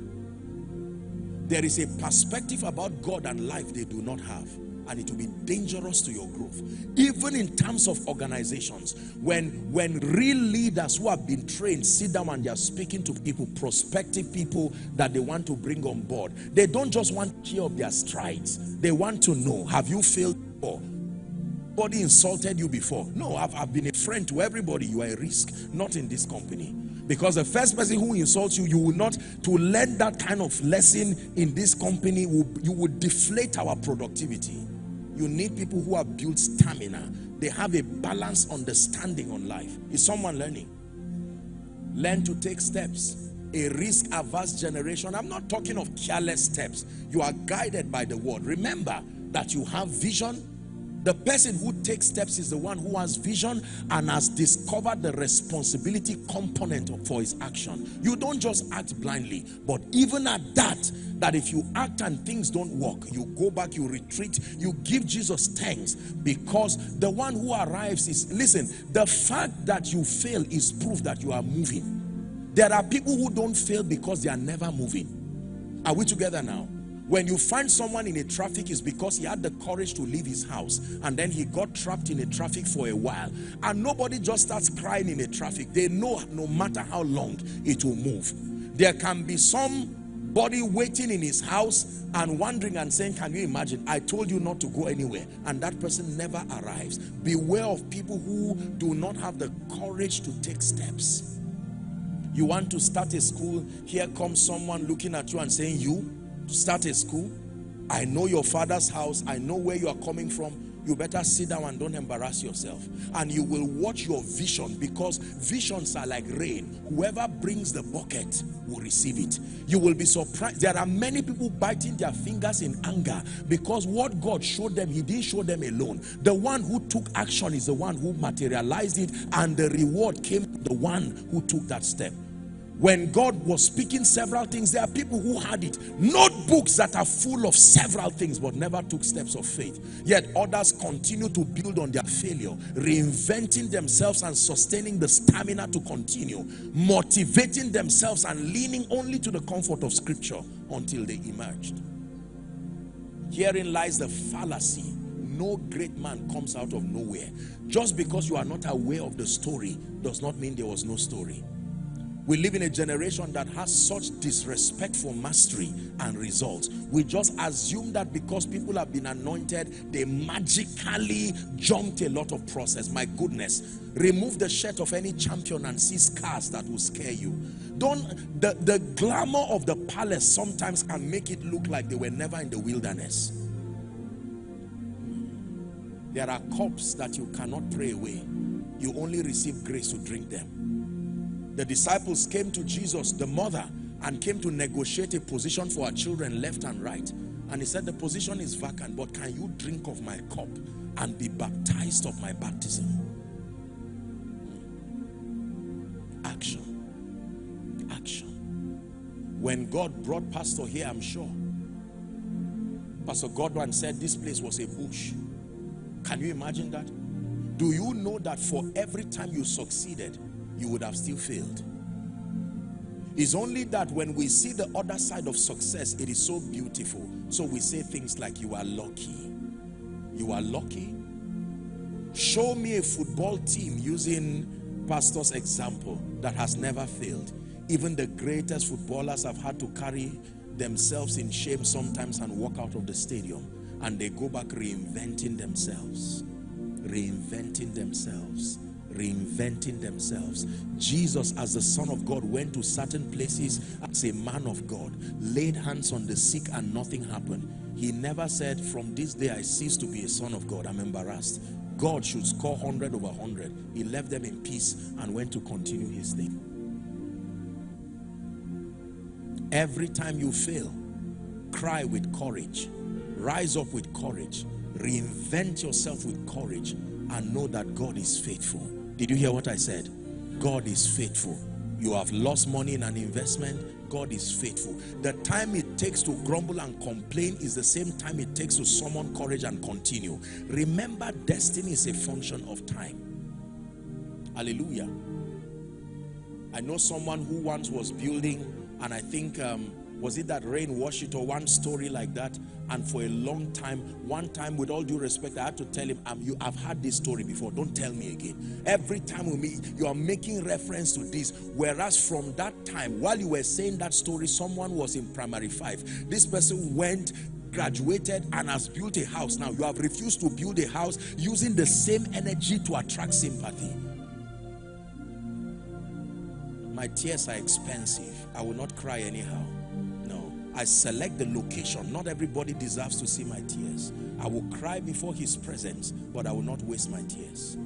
There is a perspective about God and life they do not have and it will be dangerous to your growth. Even in terms of organizations when when real leaders who have been trained sit down and they are speaking to people prospective people that they want to bring on board they don't just want to hear of their strides. They want to know have you failed before? Body insulted you before? No I've, I've been a friend to everybody. You are a risk not in this company. Because the first person who insults you you will not to learn that kind of lesson in this company will, you would deflate our productivity you need people who have built stamina. They have a balanced understanding on life. Is someone learning? Learn to take steps. A risk-averse generation. I'm not talking of careless steps. You are guided by the word. Remember that you have vision, the person who takes steps is the one who has vision and has discovered the responsibility component for his action. You don't just act blindly, but even at that, that if you act and things don't work, you go back, you retreat, you give Jesus thanks because the one who arrives is, listen, the fact that you fail is proof that you are moving. There are people who don't fail because they are never moving. Are we together now? When you find someone in a traffic is because he had the courage to leave his house and then he got trapped in a traffic for a while. And nobody just starts crying in a traffic. They know no matter how long it will move. There can be somebody waiting in his house and wondering and saying, can you imagine? I told you not to go anywhere. And that person never arrives. Beware of people who do not have the courage to take steps. You want to start a school, here comes someone looking at you and saying, you, start a school. I know your father's house. I know where you are coming from. You better sit down and don't embarrass yourself. And you will watch your vision because visions are like rain. Whoever brings the bucket will receive it. You will be surprised. There are many people biting their fingers in anger because what God showed them, he didn't show them alone. The one who took action is the one who materialized it and the reward came to the one who took that step when God was speaking several things, there are people who had it. Notebooks that are full of several things but never took steps of faith. Yet others continue to build on their failure, reinventing themselves and sustaining the stamina to continue, motivating themselves and leaning only to the comfort of scripture until they emerged. Herein lies the fallacy. No great man comes out of nowhere. Just because you are not aware of the story does not mean there was no story. We live in a generation that has such disrespect for mastery and results. We just assume that because people have been anointed, they magically jumped a lot of process. My goodness, remove the shirt of any champion and see scars that will scare you. Don't, the, the glamour of the palace sometimes can make it look like they were never in the wilderness. There are cups that you cannot pray away. You only receive grace to drink them the disciples came to Jesus, the mother, and came to negotiate a position for her children left and right. And he said, the position is vacant, but can you drink of my cup and be baptized of my baptism? Action. Action. When God brought Pastor here, I'm sure, Pastor Godwin said this place was a bush. Can you imagine that? Do you know that for every time you succeeded, you would have still failed. It's only that when we see the other side of success, it is so beautiful. So we say things like, you are lucky. You are lucky. Show me a football team using pastor's example that has never failed. Even the greatest footballers have had to carry themselves in shame sometimes and walk out of the stadium. And they go back reinventing themselves. reinventing themselves reinventing themselves. Jesus, as the Son of God, went to certain places as a man of God, laid hands on the sick and nothing happened. He never said, from this day I cease to be a son of God. I'm embarrassed. God should score 100 over 100. He left them in peace and went to continue his thing. Every time you fail, cry with courage. Rise up with courage. Reinvent yourself with courage and know that God is faithful. Did you hear what I said? God is faithful. You have lost money in an investment. God is faithful. The time it takes to grumble and complain is the same time it takes to summon courage and continue. Remember, destiny is a function of time. Hallelujah. I know someone who once was building and I think um, was it that rain washed it or one story like that? And for a long time one time with all due respect I had to tell him um, you I've had this story before. Don't tell me again. Every time we meet you are making reference to this. Whereas from that time while you were saying that story someone was in primary five. This person went graduated and has built a house. Now you have refused to build a house using the same energy to attract sympathy. My tears are expensive. I will not cry anyhow I select the location. Not everybody deserves to see my tears. I will cry before his presence, but I will not waste my tears.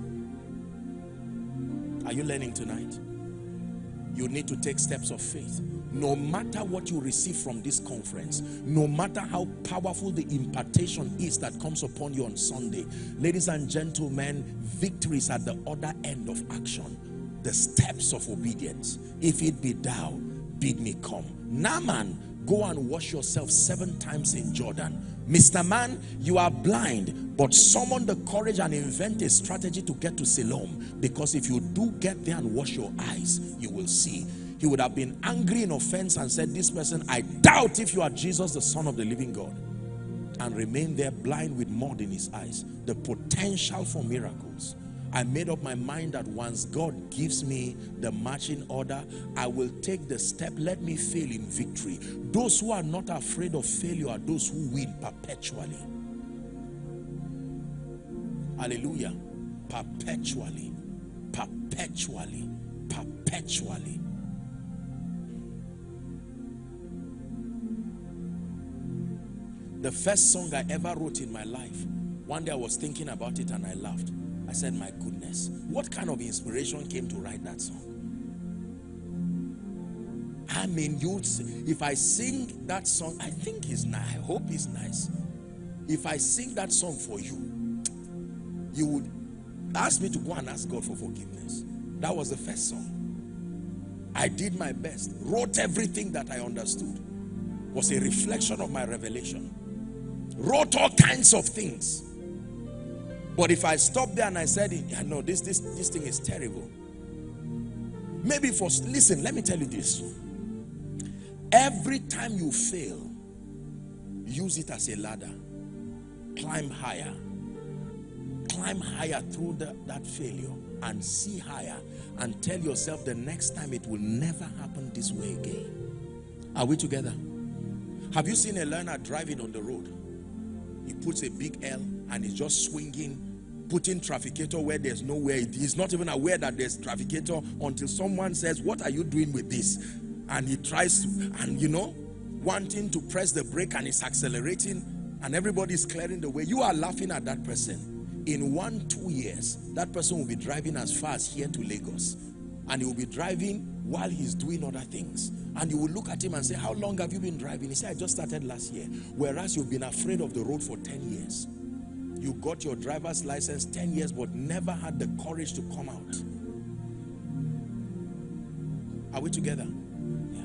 Are you learning tonight? You need to take steps of faith. No matter what you receive from this conference, no matter how powerful the impartation is that comes upon you on Sunday, ladies and gentlemen, victory is at the other end of action. The steps of obedience. If it be thou, bid me come. Naaman Go and wash yourself seven times in Jordan. Mr. Man, you are blind, but summon the courage and invent a strategy to get to Siloam. Because if you do get there and wash your eyes, you will see. He would have been angry in offense and said, this person, I doubt if you are Jesus, the son of the living God. And remain there blind with mud in his eyes. The potential for miracles. I made up my mind that once God gives me the marching order, I will take the step. Let me fail in victory. Those who are not afraid of failure are those who win perpetually. Hallelujah. Perpetually. Perpetually. Perpetually. The first song I ever wrote in my life, one day I was thinking about it and I laughed. I said, my goodness, what kind of inspiration came to write that song? I mean, you if I sing that song, I think it's nice. I hope it's nice. If I sing that song for you, you would ask me to go and ask God for forgiveness. That was the first song. I did my best, wrote everything that I understood. Was a reflection of my revelation. Wrote all kinds of things. But if I stop there and I said, yeah, no, this, this, this thing is terrible. Maybe for, listen, let me tell you this. Every time you fail, use it as a ladder. Climb higher. Climb higher through the, that failure and see higher and tell yourself the next time it will never happen this way again. Are we together? Have you seen a learner driving on the road? He puts a big L and he's just swinging, putting trafficator where there's nowhere. He's not even aware that there's trafficator until someone says, what are you doing with this? And he tries to, and you know, wanting to press the brake and he's accelerating and everybody's clearing the way. You are laughing at that person. In one, two years, that person will be driving as far as here to Lagos. And he will be driving while he's doing other things. And you will look at him and say, how long have you been driving? He said, I just started last year. Whereas you've been afraid of the road for 10 years. You got your driver's license 10 years but never had the courage to come out. Are we together? Yeah.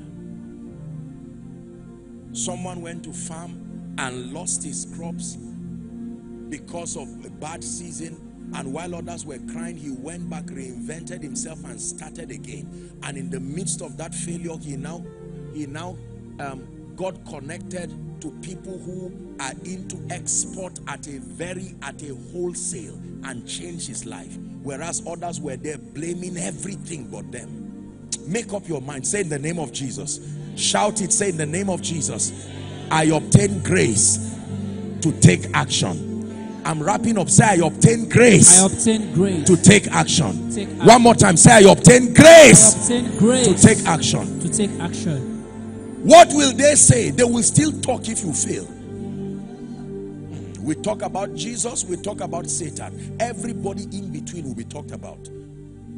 Someone went to farm and lost his crops because of a bad season and while others were crying, he went back, reinvented himself and started again. And in the midst of that failure, he now, he now um, got connected to people who are into export at a very, at a wholesale and changed his life. Whereas others were there blaming everything but them. Make up your mind. Say in the name of Jesus. Shout it. Say in the name of Jesus. I obtain grace to take action I'm wrapping up. Say, I obtain grace. I obtain grace to take action. Take action. One more time. Say, I obtain I grace obtain grace to take action. to take action. What will they say? They will still talk if you fail. We talk about Jesus, we talk about Satan. Everybody in between will be talked about.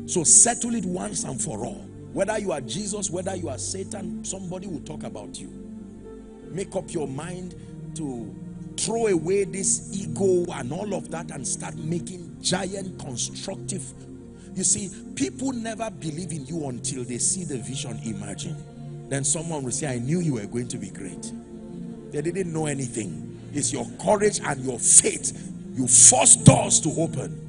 So settle it once and for all. Whether you are Jesus, whether you are Satan, somebody will talk about you. Make up your mind to throw away this ego and all of that and start making giant constructive. You see, people never believe in you until they see the vision emerging. Then someone will say, I knew you were going to be great. They didn't know anything. It's your courage and your faith. You force doors to open.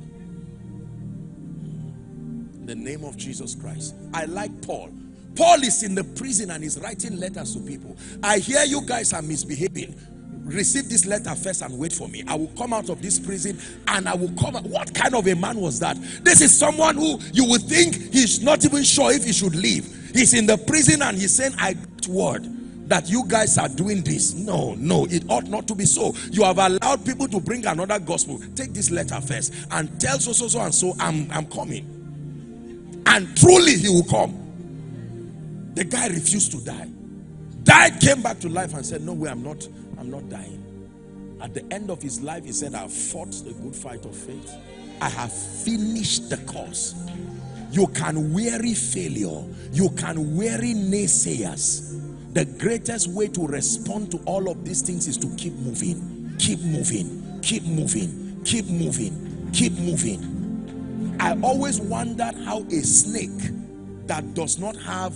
In the name of Jesus Christ. I like Paul. Paul is in the prison and is writing letters to people. I hear you guys are misbehaving. Receive this letter first and wait for me. I will come out of this prison and I will come. What kind of a man was that? This is someone who you would think he's not even sure if he should leave. He's in the prison and he's saying, I word that you guys are doing this. No, no, it ought not to be so. You have allowed people to bring another gospel. Take this letter first and tell so, so, so, and so, I'm, I'm coming. And truly he will come. The guy refused to die. Died, came back to life and said, no way, I'm not, I'm not dying. At the end of his life, he said, I have fought the good fight of faith. I have finished the course. You can weary failure. You can weary naysayers. The greatest way to respond to all of these things is to keep moving, keep moving, keep moving, keep moving, keep moving. I always wondered how a snake that does not have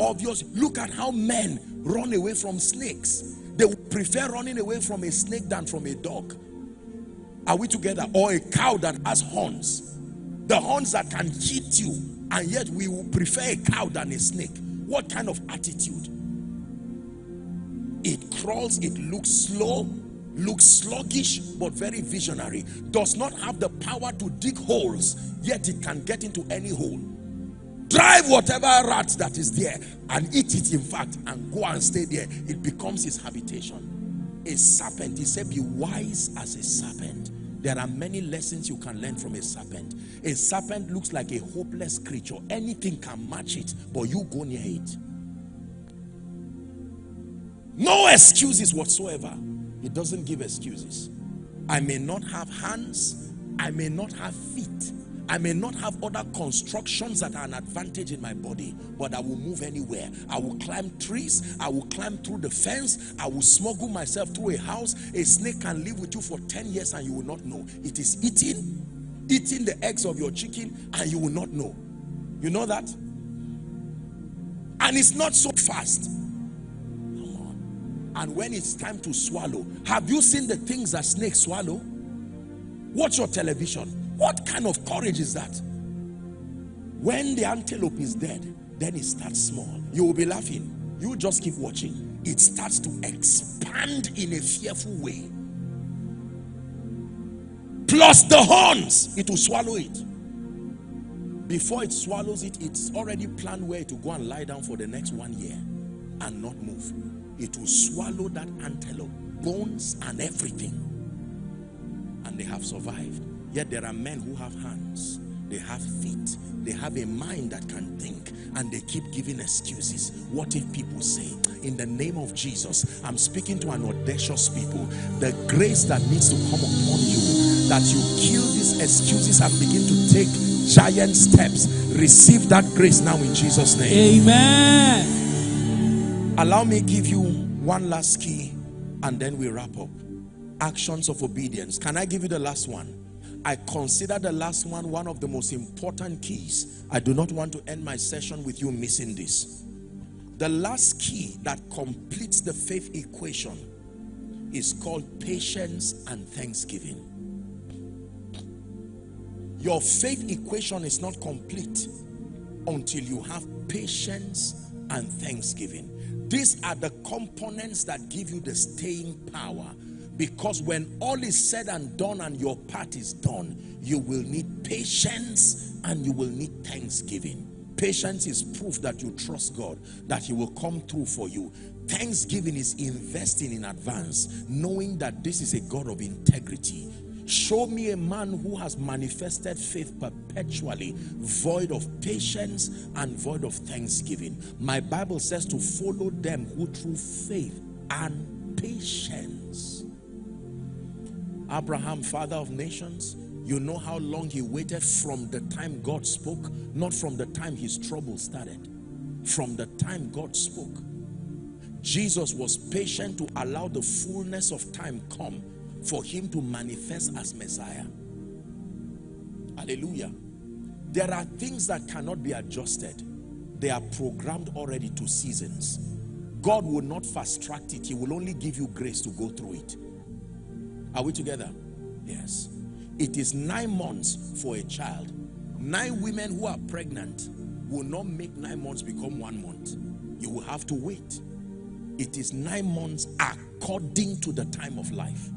obvious, look at how men run away from snakes. They prefer running away from a snake than from a dog. Are we together? Or a cow that has horns. The horns that can hit you, and yet we will prefer a cow than a snake. What kind of attitude? It crawls, it looks slow, looks sluggish, but very visionary. Does not have the power to dig holes, yet it can get into any hole. Drive whatever rat that is there and eat it, in fact, and go and stay there. It becomes his habitation. A serpent, he said, be wise as a serpent. There are many lessons you can learn from a serpent. A serpent looks like a hopeless creature. Anything can match it, but you go near it. No excuses whatsoever. It doesn't give excuses. I may not have hands. I may not have feet. I may not have other constructions that are an advantage in my body, but I will move anywhere. I will climb trees. I will climb through the fence. I will smuggle myself through a house. A snake can live with you for 10 years and you will not know. It is eating, eating the eggs of your chicken and you will not know. You know that? And it's not so fast. And when it's time to swallow, have you seen the things that snakes swallow? Watch your television. What kind of courage is that? When the antelope is dead, then it starts small. You will be laughing. You just keep watching. It starts to expand in a fearful way. Plus the horns, it will swallow it. Before it swallows it, it's already planned where to go and lie down for the next one year and not move it will swallow that antelope, bones and everything. And they have survived. Yet there are men who have hands, they have feet, they have a mind that can think, and they keep giving excuses. What if people say, in the name of Jesus, I'm speaking to an audacious people, the grace that needs to come upon you, that you kill these excuses and begin to take giant steps. Receive that grace now in Jesus' name. Amen. Allow me give you one last key and then we wrap up. Actions of obedience. Can I give you the last one? I consider the last one one of the most important keys. I do not want to end my session with you missing this. The last key that completes the faith equation is called patience and thanksgiving. Your faith equation is not complete until you have patience and thanksgiving. These are the components that give you the staying power. Because when all is said and done and your part is done, you will need patience and you will need thanksgiving. Patience is proof that you trust God, that he will come through for you. Thanksgiving is investing in advance, knowing that this is a God of integrity. Show me a man who has manifested faith perpetually, void of patience and void of thanksgiving. My Bible says to follow them who through faith and patience. Abraham, father of nations, you know how long he waited from the time God spoke, not from the time his trouble started. From the time God spoke. Jesus was patient to allow the fullness of time come for him to manifest as Messiah. Hallelujah. There are things that cannot be adjusted. They are programmed already to seasons. God will not fast track it. He will only give you grace to go through it. Are we together? Yes. It is nine months for a child. Nine women who are pregnant will not make nine months become one month. You will have to wait. It is nine months according to the time of life.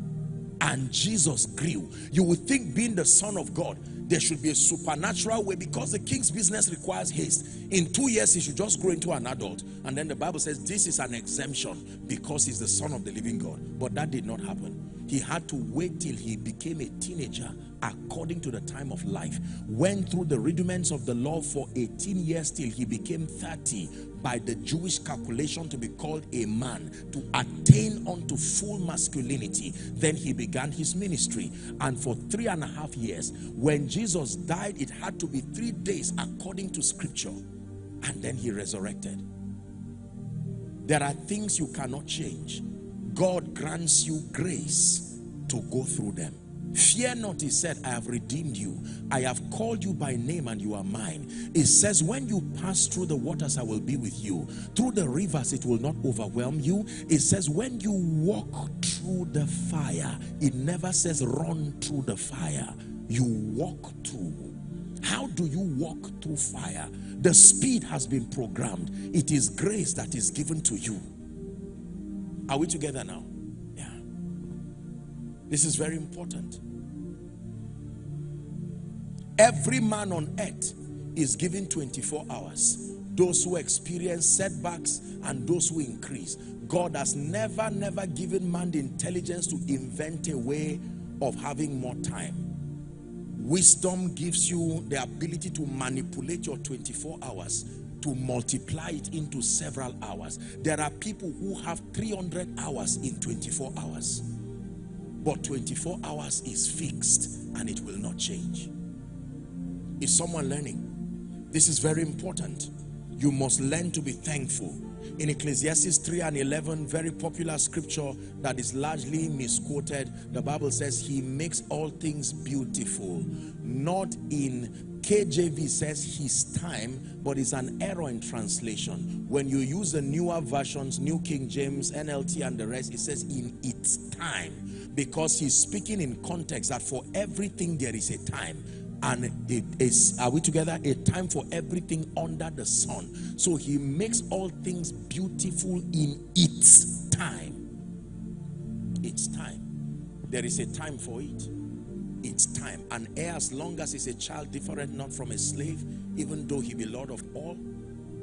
And Jesus grew. You would think being the son of God, there should be a supernatural way because the king's business requires haste. In two years, he should just grow into an adult. And then the Bible says this is an exemption because he's the son of the living God. But that did not happen. He had to wait till he became a teenager according to the time of life. Went through the rudiments of the law for 18 years till he became 30 by the Jewish calculation to be called a man to attain unto full masculinity. Then he began his ministry. And for three and a half years, when Jesus died, it had to be three days according to scripture. And then he resurrected. There are things you cannot change God grants you grace to go through them. Fear not, he said, I have redeemed you. I have called you by name and you are mine. It says, when you pass through the waters, I will be with you. Through the rivers, it will not overwhelm you. It says, when you walk through the fire, it never says run through the fire. You walk through. How do you walk through fire? The speed has been programmed. It is grace that is given to you. Are we together now? This is very important. Every man on earth is given 24 hours. Those who experience setbacks and those who increase. God has never, never given man the intelligence to invent a way of having more time. Wisdom gives you the ability to manipulate your 24 hours to multiply it into several hours. There are people who have 300 hours in 24 hours. But 24 hours is fixed and it will not change. Is someone learning? This is very important. You must learn to be thankful. In Ecclesiastes 3 and 11, very popular scripture that is largely misquoted, the Bible says he makes all things beautiful. Not in KJV says his time, but it's an error in translation. When you use the newer versions, New King James, NLT, and the rest, it says in its time. Because he's speaking in context that for everything there is a time. And it is, are we together? A time for everything under the sun. So he makes all things beautiful in its time. Its time. There is a time for it its time. An heir, as long as he's a child, different not from a slave, even though he be Lord of all.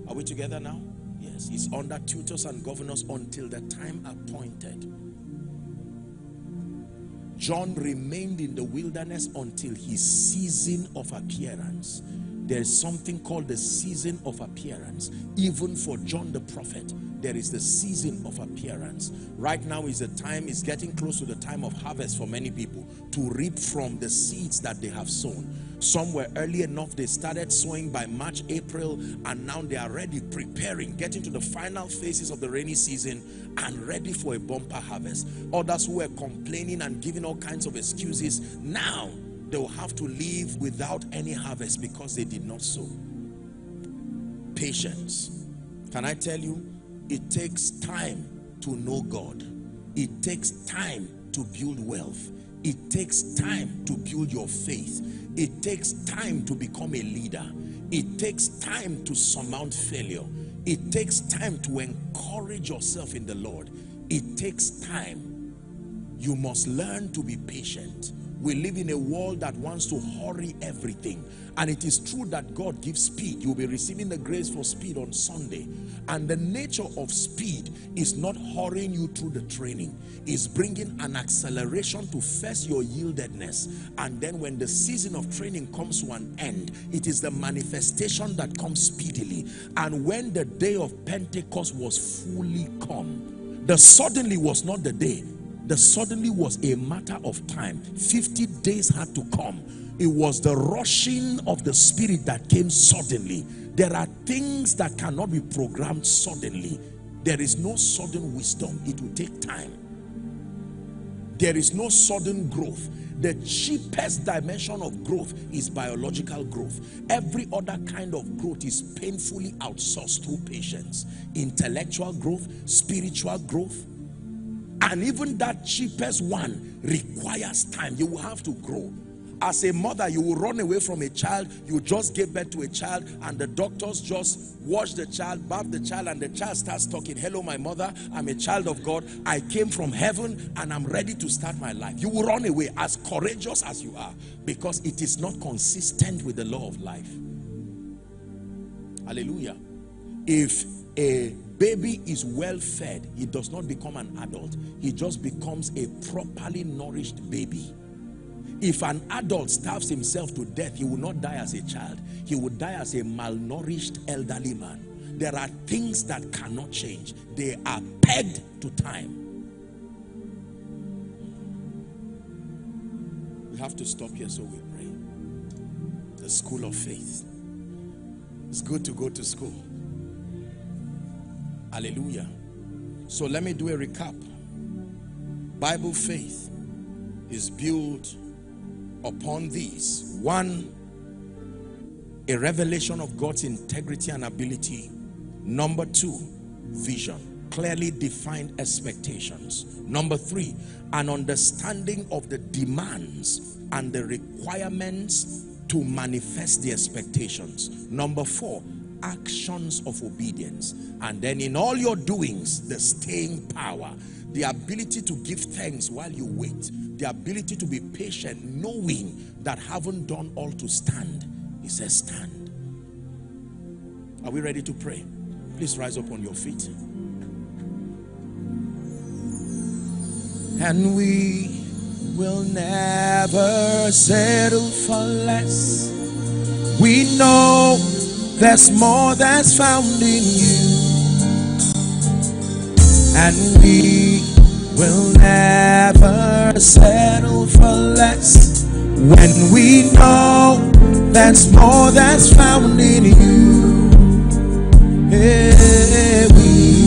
Are we together now? Yes, he's under tutors and governors until the time appointed. John remained in the wilderness until his season of appearance. There is something called the season of appearance. Even for John the prophet, there is the season of appearance. Right now is the time, is getting close to the time of harvest for many people to reap from the seeds that they have sown. Some were early enough, they started sowing by March, April, and now they are ready, preparing, getting to the final phases of the rainy season and ready for a bumper harvest. Others who were complaining and giving all kinds of excuses, now they will have to leave without any harvest because they did not sow. Patience. Can I tell you, it takes time to know God. It takes time to build wealth. It takes time to build your faith. It takes time to become a leader. It takes time to surmount failure. It takes time to encourage yourself in the Lord. It takes time. You must learn to be patient. We live in a world that wants to hurry everything. And it is true that God gives speed. You'll be receiving the grace for speed on Sunday. And the nature of speed is not hurrying you through the training. It's bringing an acceleration to first your yieldedness. And then when the season of training comes to an end, it is the manifestation that comes speedily. And when the day of Pentecost was fully come, the suddenly was not the day the suddenly was a matter of time. 50 days had to come. It was the rushing of the spirit that came suddenly. There are things that cannot be programmed suddenly. There is no sudden wisdom. It will take time. There is no sudden growth. The cheapest dimension of growth is biological growth. Every other kind of growth is painfully outsourced through patience. Intellectual growth spiritual growth and even that cheapest one requires time. You will have to grow. As a mother you will run away from a child. You just gave birth to a child and the doctors just wash the child bath the child and the child starts talking hello my mother i'm a child of god. I came from heaven and i'm ready to start my life. You will run away as courageous as you are because it is not consistent with the law of life. Hallelujah. If a baby is well fed. He does not become an adult. He just becomes a properly nourished baby. If an adult starves himself to death he will not die as a child. He would die as a malnourished elderly man. There are things that cannot change. They are pegged to time. We have to stop here so we pray. The school of faith. It's good to go to school Hallelujah. So let me do a recap. Bible faith is built upon these. One, a revelation of God's integrity and ability. Number two, vision. Clearly defined expectations. Number three, an understanding of the demands and the requirements to manifest the expectations. Number four, actions of obedience. And then in all your doings the staying power the ability to give thanks while you wait the ability to be patient knowing that haven't done all to stand he says stand. Are we ready to pray? Please rise up on your feet. And we will never settle for less. We know there's more that's found in you. And we will never settle for less when we know there's more that's found in you. Yeah, we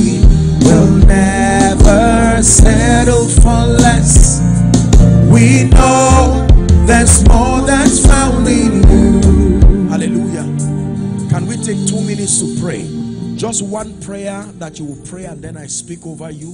pray? Just one prayer that you will pray and then I speak over you.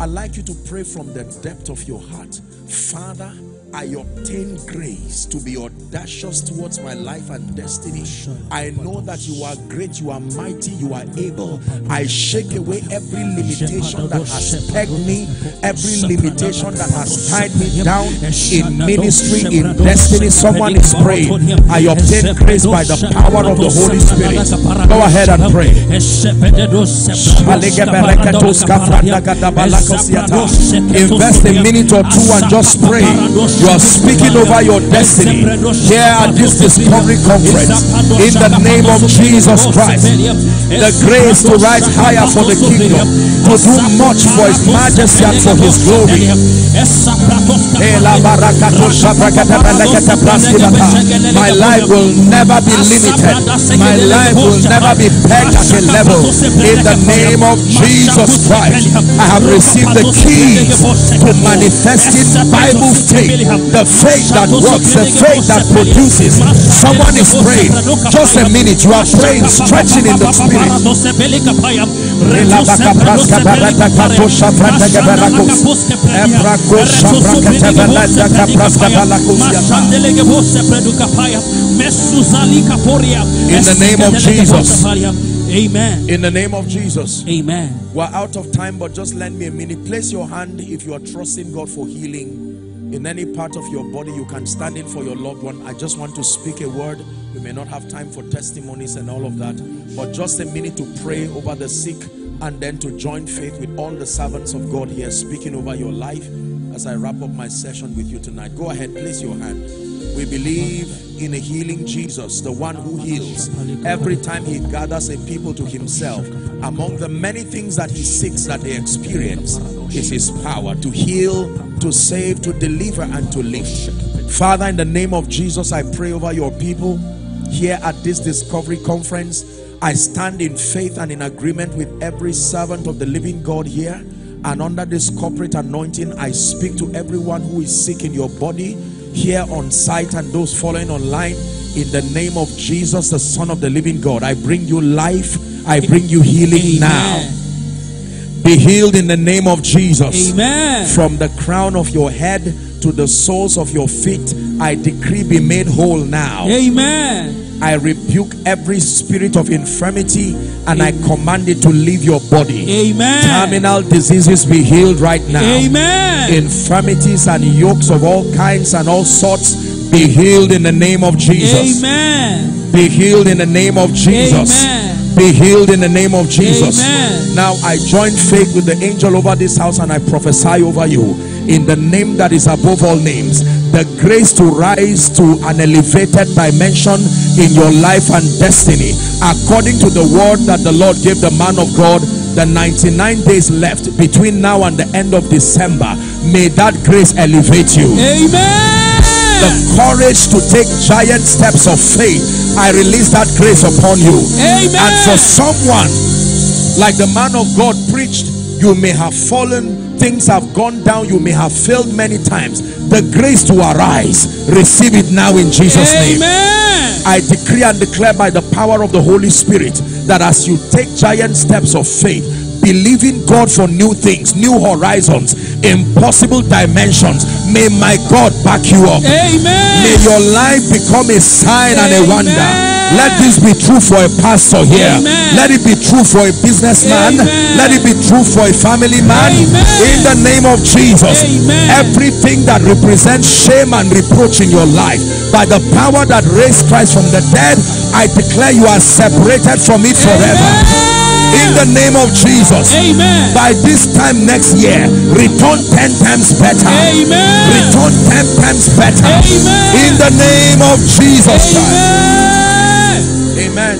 I'd like you to pray from the depth of your heart. Father, I obtain grace to be audacious towards my life and destiny. I know that you are great, you are mighty, you are able. I shake away every limitation that has pegged me, every limitation that has tied me down in ministry, in destiny. Someone is praying. I obtain grace by the power of the Holy Spirit. Go ahead and pray. Invest a minute or two and just pray. You are speaking over your destiny here at this discovery conference in the name of Jesus Christ. The grace to rise higher for the kingdom, to do much for his majesty and for his glory. Eh, My life will never be limited. My life will never be pegged at a level. In the name of Jesus Christ, I have received the keys to manifesting Bible faith, the faith that works, the faith that produces. Someone is praying. Just a minute, you are praying, stretching in the spirit. In the name of Jesus. Amen. In the name of Jesus. Amen. We're out of time, but just lend me a minute. Place your hand if you are trusting God for healing in any part of your body, you can stand in for your loved one. I just want to speak a word. We may not have time for testimonies and all of that, but just a minute to pray over the sick and then to join faith with all the servants of God here speaking over your life as I wrap up my session with you tonight. Go ahead, place your hand. We believe in a healing Jesus, the one who heals. Every time he gathers a people to himself, among the many things that he seeks that they experience is his power to heal, to save, to deliver, and to lift. Father, in the name of Jesus, I pray over your people here at this discovery conference. I stand in faith and in agreement with every servant of the living God here. And under this corporate anointing, I speak to everyone who is sick in your body, here on site and those following online. In the name of Jesus, the Son of the living God, I bring you life. I bring you healing Amen. now. Be healed in the name of Jesus. Amen. From the crown of your head to the soles of your feet, I decree be made whole now. Amen. I rebuke every spirit of infirmity and I command it to leave your body. Amen. Terminal diseases be healed right now. Amen. Infirmities and yokes of all kinds and all sorts be healed in the name of Jesus. Amen. Be healed in the name of Jesus. Amen. Be healed in the name of Jesus. Amen. Now I join faith with the angel over this house and I prophesy over you in the name that is above all names. The grace to rise to an elevated dimension in your life and destiny. According to the word that the Lord gave the man of God, the 99 days left between now and the end of December. May that grace elevate you amen the courage to take giant steps of faith i release that grace upon you Amen. and for someone like the man of god preached you may have fallen things have gone down you may have failed many times the grace to arise. Receive it now in jesus name. I decree and declare by the power of the Holy Spirit that as you take giant steps of faith, believing God for new things, new horizons, impossible dimensions, may my God back you up. May your life become a sign and a wonder. Amen. Let this be true for a pastor here. Amen. Let it be true for a businessman. Amen. Let it be true for a family man. Amen. In the name of Jesus. Amen. Everything that represents shame and reproach in your life, by the power that raised Christ from the dead, I declare you are separated from it forever. In the name of Jesus. Amen. By this time next year, return 10 times better. Amen. Return 10 times better. Amen. In the name of Jesus Christ. Amen.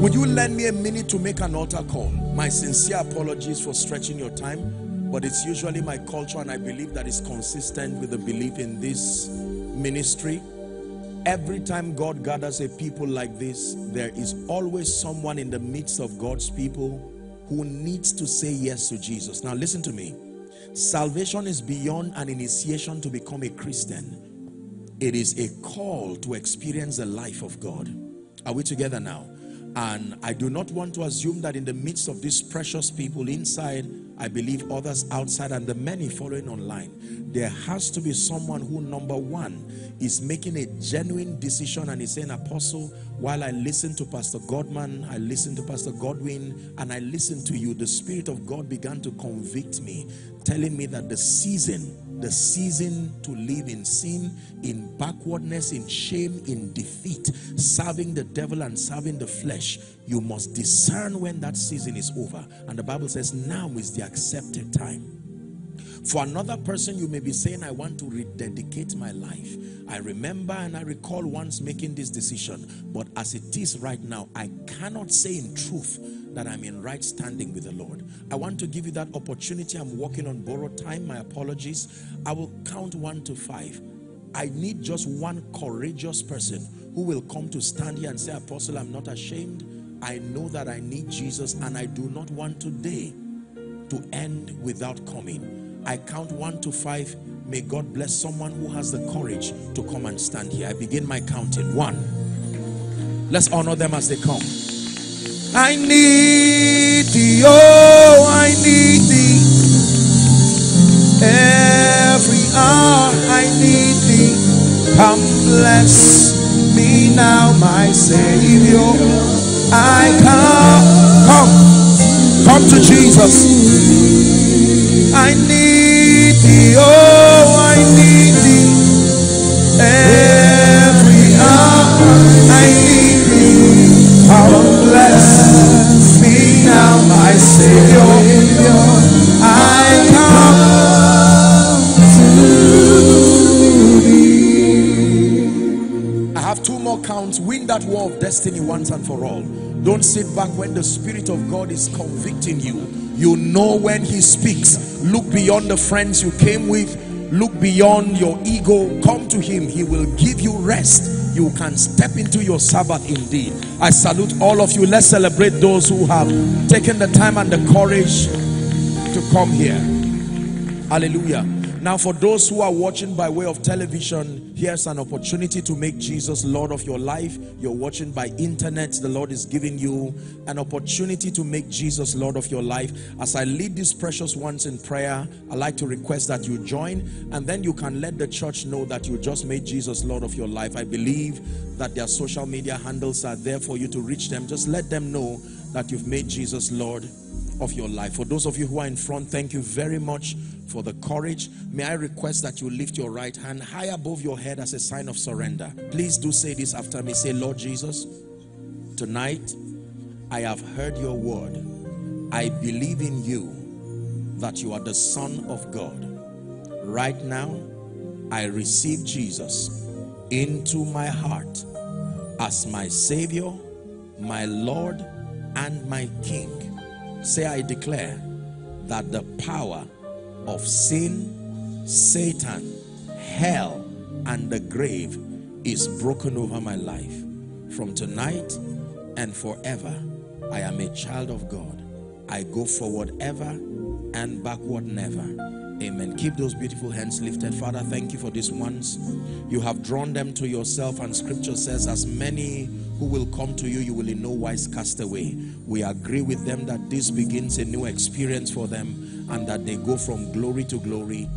Would you lend me a minute to make an altar call? My sincere apologies for stretching your time, but it's usually my culture and I believe that is consistent with the belief in this ministry. Every time God gathers a people like this, there is always someone in the midst of God's people who needs to say yes to Jesus. Now listen to me. Salvation is beyond an initiation to become a Christian. It is a call to experience the life of God. Are we together now? And I do not want to assume that in the midst of these precious people inside, I believe others outside and the many following online, there has to be someone who, number one, is making a genuine decision and is saying, Apostle, while I listen to Pastor Godman, I listen to Pastor Godwin, and I listen to you, the Spirit of God began to convict me, telling me that the season the season to live in sin, in backwardness, in shame, in defeat, serving the devil and serving the flesh. You must discern when that season is over. And the Bible says, now is the accepted time. For another person, you may be saying, I want to rededicate my life. I remember and I recall once making this decision, but as it is right now, I cannot say in truth that I'm in right standing with the Lord. I want to give you that opportunity. I'm working on borrowed time. My apologies. I will count one to five. I need just one courageous person who will come to stand here and say, Apostle, I'm not ashamed. I know that I need Jesus and I do not want today to end without coming. I count one to five. May God bless someone who has the courage to come and stand here. I begin my counting. One. Let's honor them as they come. I need thee, oh, I need thee. Every hour I need thee. Come bless me now, my Savior. I come, come, come to Jesus. I need thee, oh, I need thee. Every hour I need thee. How bless me now, my Savior. I come to thee. I have two more counts. Win that war of destiny once and for all. Don't sit back when the Spirit of God is convicting you. You know when He speaks Look beyond the friends you came with. Look beyond your ego. Come to Him. He will give you rest. You can step into your Sabbath indeed. I salute all of you. Let's celebrate those who have taken the time and the courage to come here. Hallelujah. Now, for those who are watching by way of television, here's an opportunity to make Jesus Lord of your life. You're watching by internet, the Lord is giving you an opportunity to make Jesus Lord of your life. As I lead these precious ones in prayer, I'd like to request that you join and then you can let the church know that you just made Jesus Lord of your life. I believe that their social media handles are there for you to reach them. Just let them know that you've made Jesus Lord of your life. For those of you who are in front, thank you very much for the courage. May I request that you lift your right hand high above your head as a sign of surrender. Please do say this after me. Say, Lord Jesus, tonight I have heard your word. I believe in you that you are the Son of God. Right now, I receive Jesus into my heart as my Savior, my Lord, and my King. Say, I declare that the power of sin, Satan, hell, and the grave is broken over my life. From tonight and forever, I am a child of God. I go forward ever and backward never. Amen. Keep those beautiful hands lifted. Father, thank you for these ones. You have drawn them to yourself, and scripture says, As many who will come to you, you will in no wise cast away. We agree with them that this begins a new experience for them and that they go from glory to glory,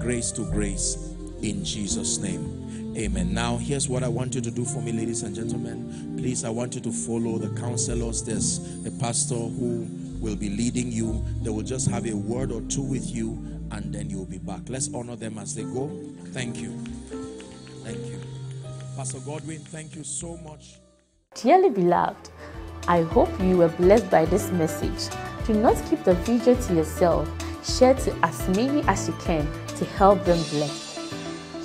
grace to grace, in Jesus' name. Amen. Now, here's what I want you to do for me, ladies and gentlemen. Please, I want you to follow the counselors. There's a pastor who will be leading you. They will just have a word or two with you, and then you'll be back. Let's honor them as they go. Thank you. Thank you. Pastor Godwin, thank you so much. Dearly beloved, I hope you were blessed by this message. Do not keep the video to yourself. Share to as many as you can to help them bless.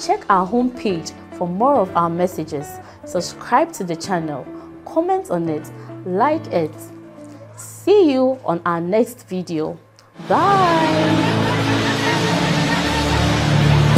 Check our homepage for more of our messages. Subscribe to the channel, comment on it, like it. See you on our next video. Bye.